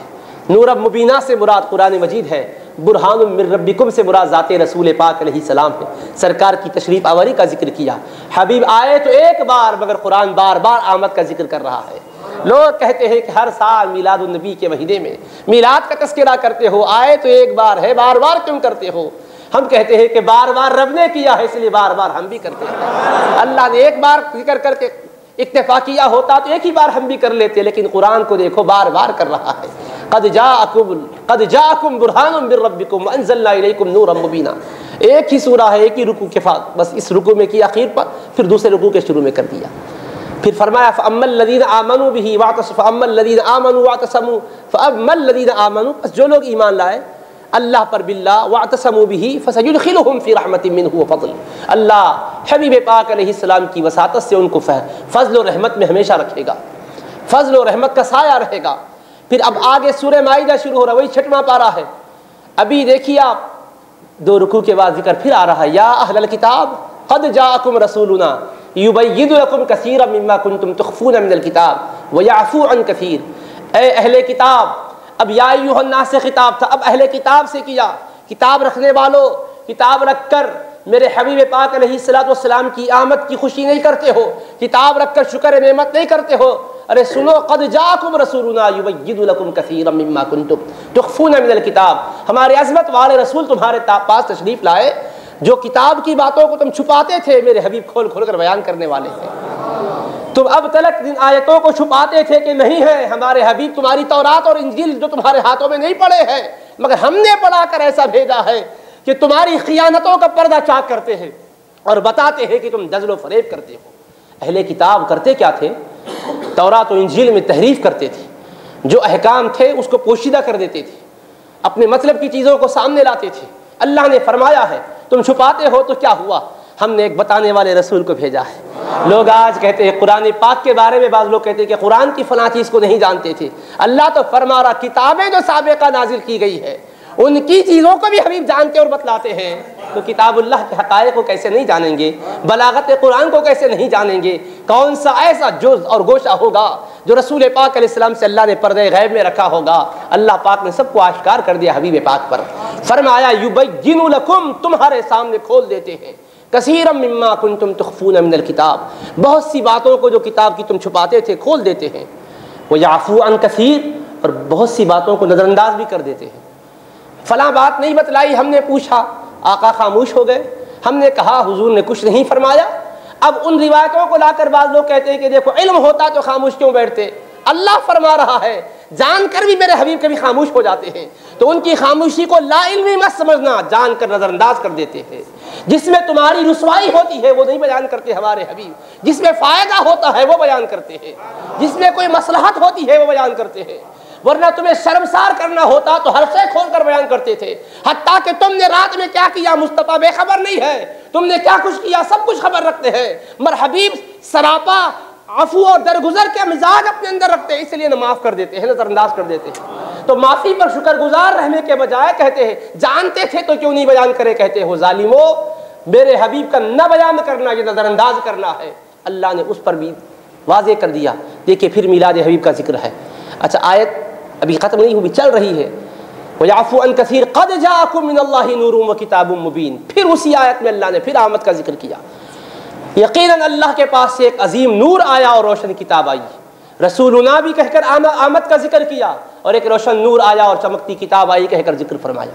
S1: नूरब मुबीना से मुराद कुरान मजीद है बुरहान रब्बिकुम से मुराद ज़ात रसूल पाक सलाम है। सरकार की तशरीफ़ आवरी का ज़िक्र किया। हबीब आए तो एक बार, मगर कुरान बार बार आमद का ज़िक्र कर रहा है। लोग कहते हैं कि हर साल मिलादुलनबी के महीने में मिलाद का तस्करा करते हो, आए तो एक बार है बार बार क्यों करते हो? हम कहते हैं कि बार बार रब ने किया है, इसलिए बार बार हम भी करते हैं। अल्लाह ने एक बार ज़िक्र करके इतफा किया होता तो एक ही बार हम भी कर लेते, लेकिन कुरान को देखो बार बार कर रहा है। कद जाकुम कद जाकुम बुरहानुम बिरब्बिकुम अनजल्लाकुम नूरम मुबीना। एक ही सूरा है, एक ही रुकू के फात बस इस रुकू में की आखिर पर, फिर दूसरे रुकू के शुरू में कर दिया। फिर फरमाया फ़अम्मल्लज़ीन आमनु बिही वातस फ़अम्मल्लज़ीन आमनु वातसमु। फ़अम्मल्लज़ीन आमनु, बस जो लोग ईमान लाए, अल्लाह पर बिल्ला, वातसमु बिही, फसयुदखिलुहुम फ़ी रहमतिन मिनहु व फ़ज़ल। अल्लाह हबीब पाक अलैहिस्सलाम की वसातत से उनको फ़ज़ल व रहमत में हमेशा रखेगा। फ़ज़ल व रहमत का साया रहेगा। फिर अब आगे सूर्य माइदा शुरू हो रहा है, वही छठवां पारा है। अभी देखिए आप, दो रुकू के बाद ज़िक्र फिर आ रहा है, या अहल किताब, कद जाकुम रसूलुना। युबैदुलकुम कसीर मम्मा कुंतुम तुखफून मिनल किताब व याफू अन कसीर अहले किताब अब या यूहन्ना से खिताब था अब अहले किताब से किया किताब रखने वालों किताब रख कर मेरे हबीब पाक सलाम की आमद की खुशी नहीं करते हो किताब रख कर शुक्र नेमत नहीं करते हो अरे सुनो कद जाकुम रसूलुना युबैदुलकुम कसीर मम्मा कुंतुम तुखफून मिनल किताब हमारे अजमत वाले रसूल तुम्हारे पास तशरीफ़ लाए जो किताब की बातों को तुम छुपाते थे, मेरे हबीब खोल खोल कर बयान करने वाले थे। तुम अब तलक इन आयतों को छुपाते थे कि नहीं है? हमारे हबीब तुम्हारी तौरात और इंजिल जो तुम्हारे हाथों में नहीं पड़े हैं, मगर हमने पढ़ा कर ऐसा भेजा है कि तुम्हारी खियानतों का पर्दा चाक करते हैं और बताते हैं कि तुम दजलो फरेब करते हो। अहले किताब करते क्या थे? तौरा तो इंजिल में तहरीफ करते थे। जो अहकाम थे, उसको पोशीदा कर देते थे। अपने मतलब की चीज़ों को सामने लाते थे। अल्लाह ने फरमाया है, तुम छुपाते हो तो क्या हुआ? हमने एक बताने वाले रसूल को भेजा है। लोग आज कहते हैं, कुरान पाक के बारे में बाद लोग कहते हैं कि कुरान की फला चीज़ को नहीं जानते थे। अल्लाह तो फरमा रहा, किताबें जो सबका नाजिल की गई है उनकी चीज़ों को भी हबीब जानते और बतलाते हैं। तो किताबुल्लाह के हक़ को कैसे नहीं जानेंगे? बलागत कुरान को कैसे नहीं जानेंगे? कौन सा ऐसा जुज और गोशा होगा जो रसूल पाक सलाम से अल्लाह ने पर्दे गैब में रखा होगा? अल्लाह पाक ने सबको आश्कार कर दिया हबीब पाक पर। फरमाया युबैनुलकुम तुम्हारे सामने खोल देते हैं। कसीरम मम्मा कुन तुम तखफून मिनल किताब। बहुत सी बातों को जो किताब की तुम छुपाते थे, खोल देते हैं। वो याफू अन कसीर और बहुत सी बातों को नज़रअंदाज भी कर देते हैं। फला बात नहीं बतलाई, हमने पूछा, आका खामोश हो गए। हमने कहा, हुजूर ने कुछ नहीं फरमाया। अब उन रिवायतों को लाकर बाद लोग कहते हैं कि देखो, इल्म होता तो खामोश क्यों बैठते? अल्लाह फरमा रहा है, जानकर भी मेरे हबीब कभी खामोश हो जाते हैं। तो उनकी खामोशी को लाइलमी मत समझना, जानकर नज़रअंदाज कर देते हैं। जिसमें तुम्हारी रसवाई होती है, वो नहीं बयान करते हमारे हबीब। जिसमें फ़ायदा होता है, वो बयान करते हैं। जिसमें कोई मसलहत होती है, वो बयान करते हैं। वरना तुम्हें शर्मसार करना होता तो हर से खोल कर बयान करते थे। हत्या कि तुमने रात में क्या किया मुस्तफ़ा? बेखबर नहीं है। तुमने क्या कुछ किया? सब कुछ खबर रखते हैं। मर हबीब, सरापा, आफू और दरगुजर के मिजाज अपने अंदर रखते हैं, इसलिए ना माफ़ कर देते हैं, नज़रअंदाज कर देते हैं। तो माफ़ी पर शुक्रगुजार रहने के बजाय कहते हैं, जानते थे तो क्यों नहीं बयान करे? कहते हो, जालिमो, मेरे हबीब का न बयान करना, ये नज़रअंदाज करना है। अल्लाह ने उस पर भी वाजे कर दिया। देखिए, फिर मिलाद हबीब का ज़िक्र है। अच्छा आयत अभी ख़त्म नहीं हुई चल रही है। वजाफ़ू अन कसीर, कद नूर व किताब मुबीन। फिर उसी आयत में अल्लाह ने फिर आमद का ज़िक्र किया। यकीन अल्लाह के पास से एक अजीम नूर आया और रोशन किताब आई। रसूलुना भी कहकर आमद का ज़िक्र किया और एक रोशन नूर आया और चमकती किताब आई कहकर ज़िक्र फरमाया।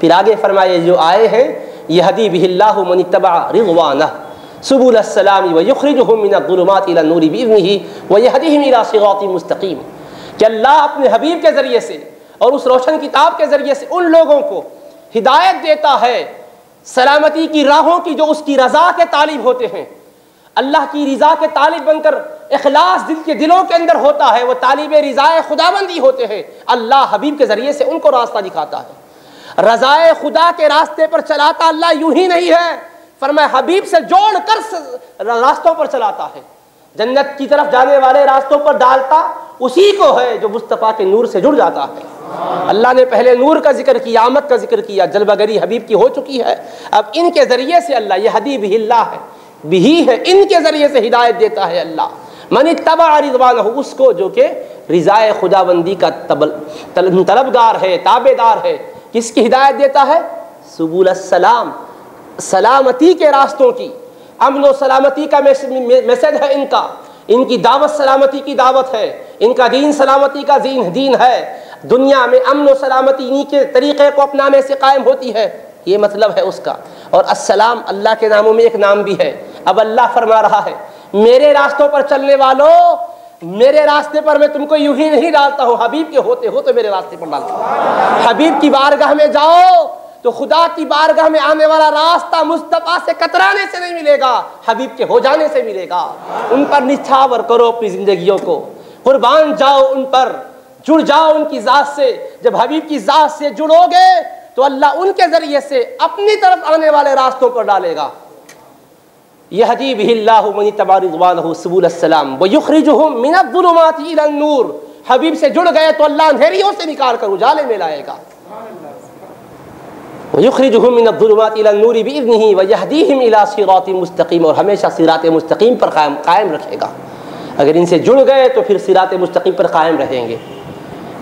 S1: फिर आगे फरमाए जो आए हैं यह हदी बिल्लामतबा रिजवाना सबूलसलामी व युखरजुमिनमात नूरी ही व यहदी मुस्तकीम। कि अल्लाह अपने हबीब के ज़रिए से और उस रोशन किताब के ज़रिए से उन लोगों को हिदायत देता है सलामती की राहों की जो उसकी रज़ा के तालिब होते हैं। अल्लाह की रज़ा के तालिब बनकर अखलास दिल के दिलों के अंदर होता है वह तालिब रज़ाए खुदाबंदी होते हैं। अल्लाह हबीब के ज़रिए से उनको रास्ता दिखाता है। रज़ाए खुदा के रास्ते पर चलाता अल्लाह यूँ ही नहीं है, फरमाए हबीब से जोड़ कर रास्तों पर चलाता है। जन्नत की तरफ़ जाने वाले रास्तों पर डालता उसी को है जो मुस्तफ़ा के नूर से जुड़ जाता है। अल्लाह ने पहले नूर का ज़िक्र किया आमद का ज़िक्र किया जलबगरी हबीब की हो चुकी है। अब इनके ज़रिए से अल्लाह ये हदीब हिल्ला है भी है इनके ज़रिए से हिदायत देता है अल्लाह। मन तबा रिजवान हो उसको जो कि रिज़ाए खुदाबंदी का तबल तल, तलबगार है ताबेदार है किसकी हिदायत देता है? सबूल सलाम सलामती के रास्तों की। अमन सलामती का मैसेज है इनका। इनकी दावत सलामती की दावत है। इनका दीन सलामती का दीन दीन है। दुनिया में अमन सलामती इन्हीं के तरीक़े को अपनाने से कायम होती है। ये मतलब है उसका। और अस्सलाम अल्लाह के नामों में एक नाम भी है। अब अल्लाह फरमा रहा है, मेरे रास्तों पर चलने वालों, मेरे रास्ते पर मैं तुमको यूँ ही नहीं डालता हूँ। हबीब के होते हो तो मेरे रास्ते पर डालता हूँ। हबीब की बारगाह में जाओ तो खुदा की बारगाह में आने वाला रास्ता मुस्तफ़ा से कतराने से नहीं मिलेगा, हबीब के हो जाने से मिलेगा। उन पर निछावर करो अपनी जिंदगियों को। कुर्बान जाओ उन पर, जुड़ जाओ उनकी ज़ात से। जब हबीब की ज़ात से जुड़ोगे तो अल्लाह उनके ज़रिए से अपनी तरफ़ आने वाले रास्तों पर डालेगा। यह हदीब नूर। हबीब से जुड़ गए तो अल्लाह अंधेरियों से निकाल कर उजाले में लाएगा। नूरी भी नहीं वहदीम मुस्तकीम और हमेशा सिरात मुस्तकीम पर कायम कायम रखेगा अगर इनसे जुड़ गए तो फिर सिरात मुस्तकीम पर कायम रहेंगे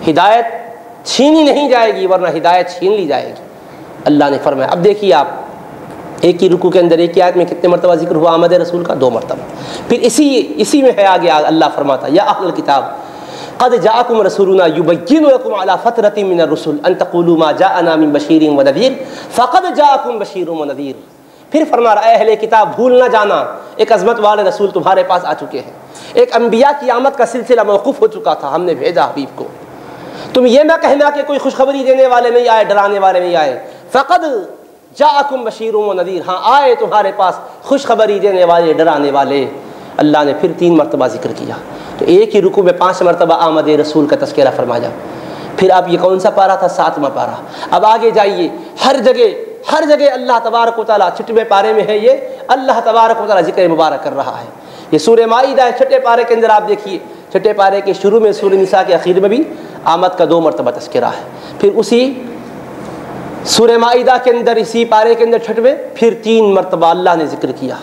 S1: हिदायत छीनी नहीं जाएगी वरना हिदायत छीन ली जाएगी अल्लाह ने फरमाया अब देखिए आप एक ही रुकू के अंदर एक ही आयत में कितने मरतबा ज़िक्र हुआ आमद रसूल का दो मरतबा फिर इसी इसी में है आगे अल्लाह फरमाता या अहल किताब कद जाकुम रसूलना युबय्यिनुकुम अला फतरतिन मिन रसूल अन तक़ूलू मा जाअना मिन बशीरिन व नदीर फ़क़द जाकुम बशीरुम व नदीर फिर फरमा रहा अहले किताब भूल ना जाना एक अजमत वाले रसूल तुम्हारे पास आ चुके हैं एक अम्बिया की आमद का सिलसिला मौकूफ़ हो चुका था हमने भेजा हबीब को तुम ये ना कहना कि कोई खुशखबरी देने वाले नहीं आए डराने वाले नहीं आए फ़कद जाकुम बशीरुम व नदीर हाँ आए तुम्हारे पास खुशखबरी देने वाले डराने वाले अल्लाह ने फिर तीन मरतबा ज़िक्र किया तो एक ही रुकू में पाँच मरतबा आमद रसूल का तस्करा फरमाया फिर अब ये कौन सा पारा था? सातवा पारा। अब आगे जाइए। हर जगह हर जगह अल्लाह तबारक वाली छठवें पारे में है ये। अल्लाह तबारक वाली ज़िक्र मुबारक कर रहा है। ये सूर्य माईदा है, छठे पारे के अंदर आप देखिए। छठे पारे के शुरू में सूर्य निसा के आखिर में भी आमद का दो मरतबा तस्करा है। फिर उसी सूर्य माईदा के अंदर, इसी पारे के अंदर छठवें, फिर तीन मरतबा अल्लाह ने ज़िक्र किया।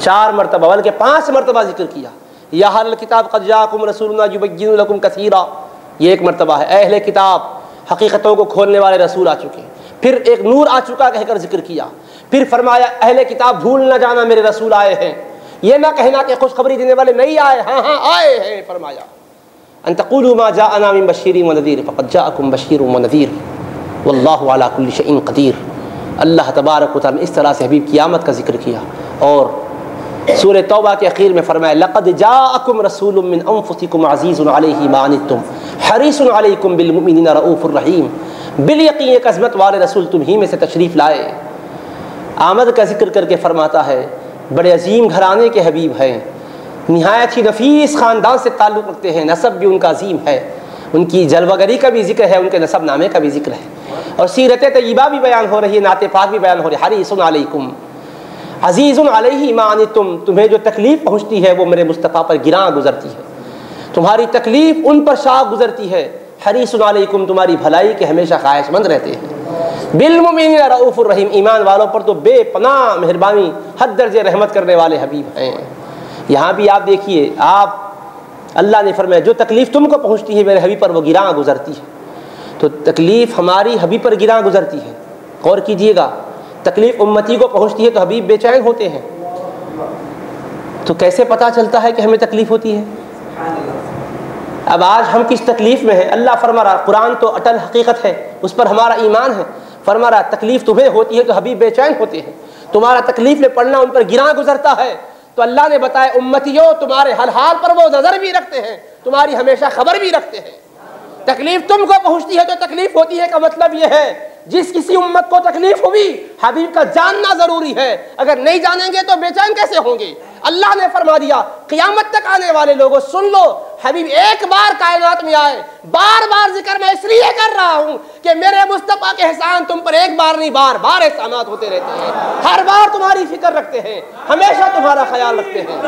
S1: चार मरतबा, बल्कि पाँच मरतबा ज़िक्र किया। या हल किताब कजाकुम कसीरा। ये एक मरतबा है। अहल किताब हकीकतों को खोलने वाले रसूल आ चुके फिर एक नूर आ चुका कहकर ज़िक्र किया। फिर फरमाया, अहल किताब, भूल ना जाना मेरे रसूल आए हैं। ये ना कहना कि खुशखबरी देने वाले नहीं आए। हाँ हाँ आए हैं, फरमाया। अनतकुल मा जा अनाम बशीर व नदीर फ़कत जाकुम बशीर व नदीर। कदीर। अल्लाह तबारक इस तरह से हबीब क़ियामत का ज़िक्र किया। और सूर तौबा के अखीर में फरमाया, लक़द जाकुम रसूल मिन अनफुसिकुम अज़ीज़ुन अलैहि मानितुम रऊफ़ुररहीम बिल यकीन एक अजमत वाले रसूल तुम ही में से तशरीफ़ लाए। आमद का ज़िक्र करके फरमाता है, बड़े अजीम घराने के हबीब हैं, नहायत ही नफीस ख़ानदान से ताल्लुक़ रखते हैं, नसब भी उनका अजीम है, उनकी जलवगरी का भी ज़िक्र है, उनके नसब नामे का भी ज़िक्र है, और सीरत तय्यबा भी बयान हो रही है, नात पाक भी बयान हो रही है हरीसम अजीज़ुन ईमान तुम तुम्हें जो तकलीफ़ पहुँचती है वो मेरे मुस्तफ़ा पर गिरा गुजरती है। तुम्हारी तकलीफ़ उन पर शाह गुजरती है। हरीसम तुम्हारी भलाई के हमेशा ख्वाहिशमंद रहते हैं। बिलमिन रऊफ़ुररहीम ईमान वालों पर तो बेपना मेहरबानी हद दर्जे रहमत करने वाले हबीब हैं। यहाँ भी आप देखिए, आप, अल्लाह ने फरमाया, जो तकलीफ़ तुमको पहुँचती है मेरे हबी पर वो गिरा गुजरती है। तो तकलीफ़ हमारी हबी पर गिरा गुजरती है। गौर कीजिएगा तकलीफ़ उम्मती को पहुँचती है तो हबीब बेचैन होते हैं। तो कैसे पता चलता है कि हमें तकलीफ़ होती है? अब आज हम किस तकलीफ़ में हैं? अल्लाह फरमा रहा, कुरान तो अटल हकीकत है, उस पर हमारा ईमान है। फरमा रहा, तकलीफ़ तुम्हें होती है तो हबीब बेचैन होते हैं। तुम्हारा तकलीफ़ में पढ़ना उन पर गिरा गुजरता है। तो अल्लाह ने बताया, उम्मतियों, तुम्हारे हर हाल पर वो नज़र भी रखते हैं, तुम्हारी हमेशा खबर भी रखते हैं। तकलीफ़ तुमको पहुँचती है तो तकलीफ़ होती है का मतलब यह है, जिस किसी उम्मत को तकलीफ़ हुई हबीब का जानना ज़रूरी है। अगर नहीं जानेंगे तो बेचैन कैसे होंगे? अल्लाह ने फरमा दिया, क़यामत तक आने वाले लोगों, सुन लो, हबीब एक बार कायनात में आए बार बार ज़िक्र मैं इसलिए कर रहा हूँ कि मेरे मुस्तफ़ा के एहसान तुम पर एक बार नहीं बार बार एहसान होते रहते हैं। हर बार तुम्हारी फ़िक्र रखते हैं, हमेशा तुम्हारा ख्याल रखते हैं।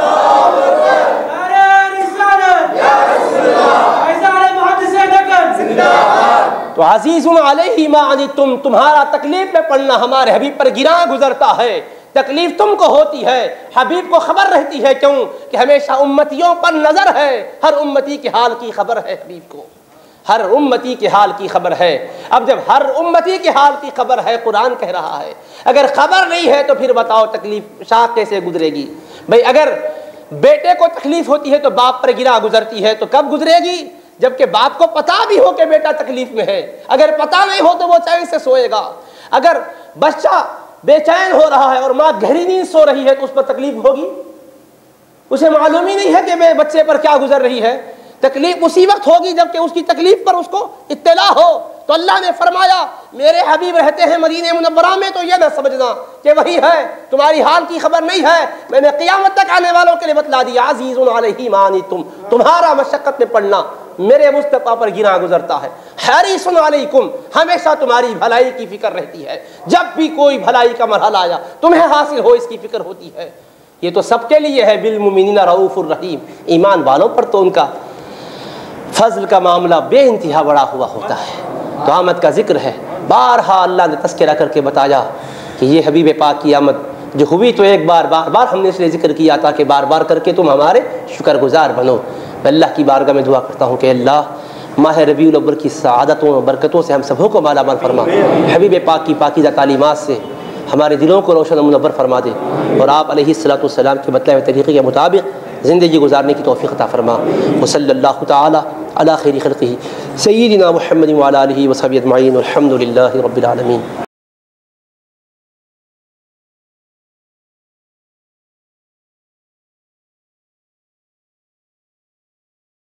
S1: तो अज़ीज़ तुम तुम्हारा तकलीफ़ में पड़ना हमारे हबीब पर गिरा गुजरता है। तकलीफ़ तुमको होती है, हबीब को खबर रहती है क्यों? कि हमेशा उम्मतियों पर नज़र है, हर उम्मती के हाल की खबर है हबीब को। हर उम्मती के हाल की खबर है। अब जब हर उम्मती के हाल की खबर है, कुरान कह रहा है। अगर खबर नहीं है तो फिर बताओ तकलीफ़ शाह कैसे गुजरेगी? भाई अगर बेटे को तकलीफ़ होती है तो बाप पर गिरा गुजरती है तो कब गुजरेगी? जबकि बाप को पता भी हो कि बेटा तकलीफ़ में है। अगर पता नहीं हो तो वो चैन से सोएगा। अगर बच्चा बेचैन हो रहा है और माँ गहरी नींद सो रही है तो उस पर तकलीफ़ होगी। उसे मालूम ही नहीं है कि बच्चे पर क्या गुजर रही है। तकलीफ़ उसी वक्त होगी जबकि उसकी तकलीफ़ पर उसको इत्तला हो। तो अल्लाह ने फरमाया, मेरे हबीब रहते हैं मदीने मुनवरा में तो यह न समझना कि वही है, तुम्हारी हाल की खबर नहीं है, मैंने क़ियामत तक आने वालों के लिए बतला दिया अज़ीज़ मानी तुम तुम्हारा मशक्क़त में पढ़ना मेरे मुस्तफ़ा पर गिरा गुजरता है। हैरी सुन वालेकुम हमेशा तुम्हारी भलाई की फ़िक्र रहती है। जब भी कोई भलाई का मरहल आया, तुम्हें हासिल हो इसकी फ़िक्र होती है। ये तो सबके लिए है बिलमिन रऊफ़ुररहीम ईमान वालों पर तो उनका फजल का मामला बे इंतहा बड़ा हुआ होता है। तो आमद का ज़िक्र है। बारहा अल्लाह ने तस्करा करके बताया कि ये हबीब पाक की आमद जो हुई तो एक बार बार बार हमने इसलिए ज़िक्र किया था कि बार बार करके तुम हमारे शुक्रगुजार बनो। अल्लाह की बारगाह में दुआ करता हूँ कि अल्लाह माह रबी अव्वल की सआदतों बरकतों से हम सबों को माला माल फरमा हबीब पाक की पाकिदा तालीमत से हमारे दिलों को रोशन मुनवर फरमा दे। और आप सलाम के बतलाए तरीक़े के मुताबिक ज़िंदगी गुजारने की तोफ़ी ख़ता फरमा। वसल्ला तला खैर सईदी सैदना महमद वाली वसबी अजमाइन। अलहमदिल्ला रबालमीन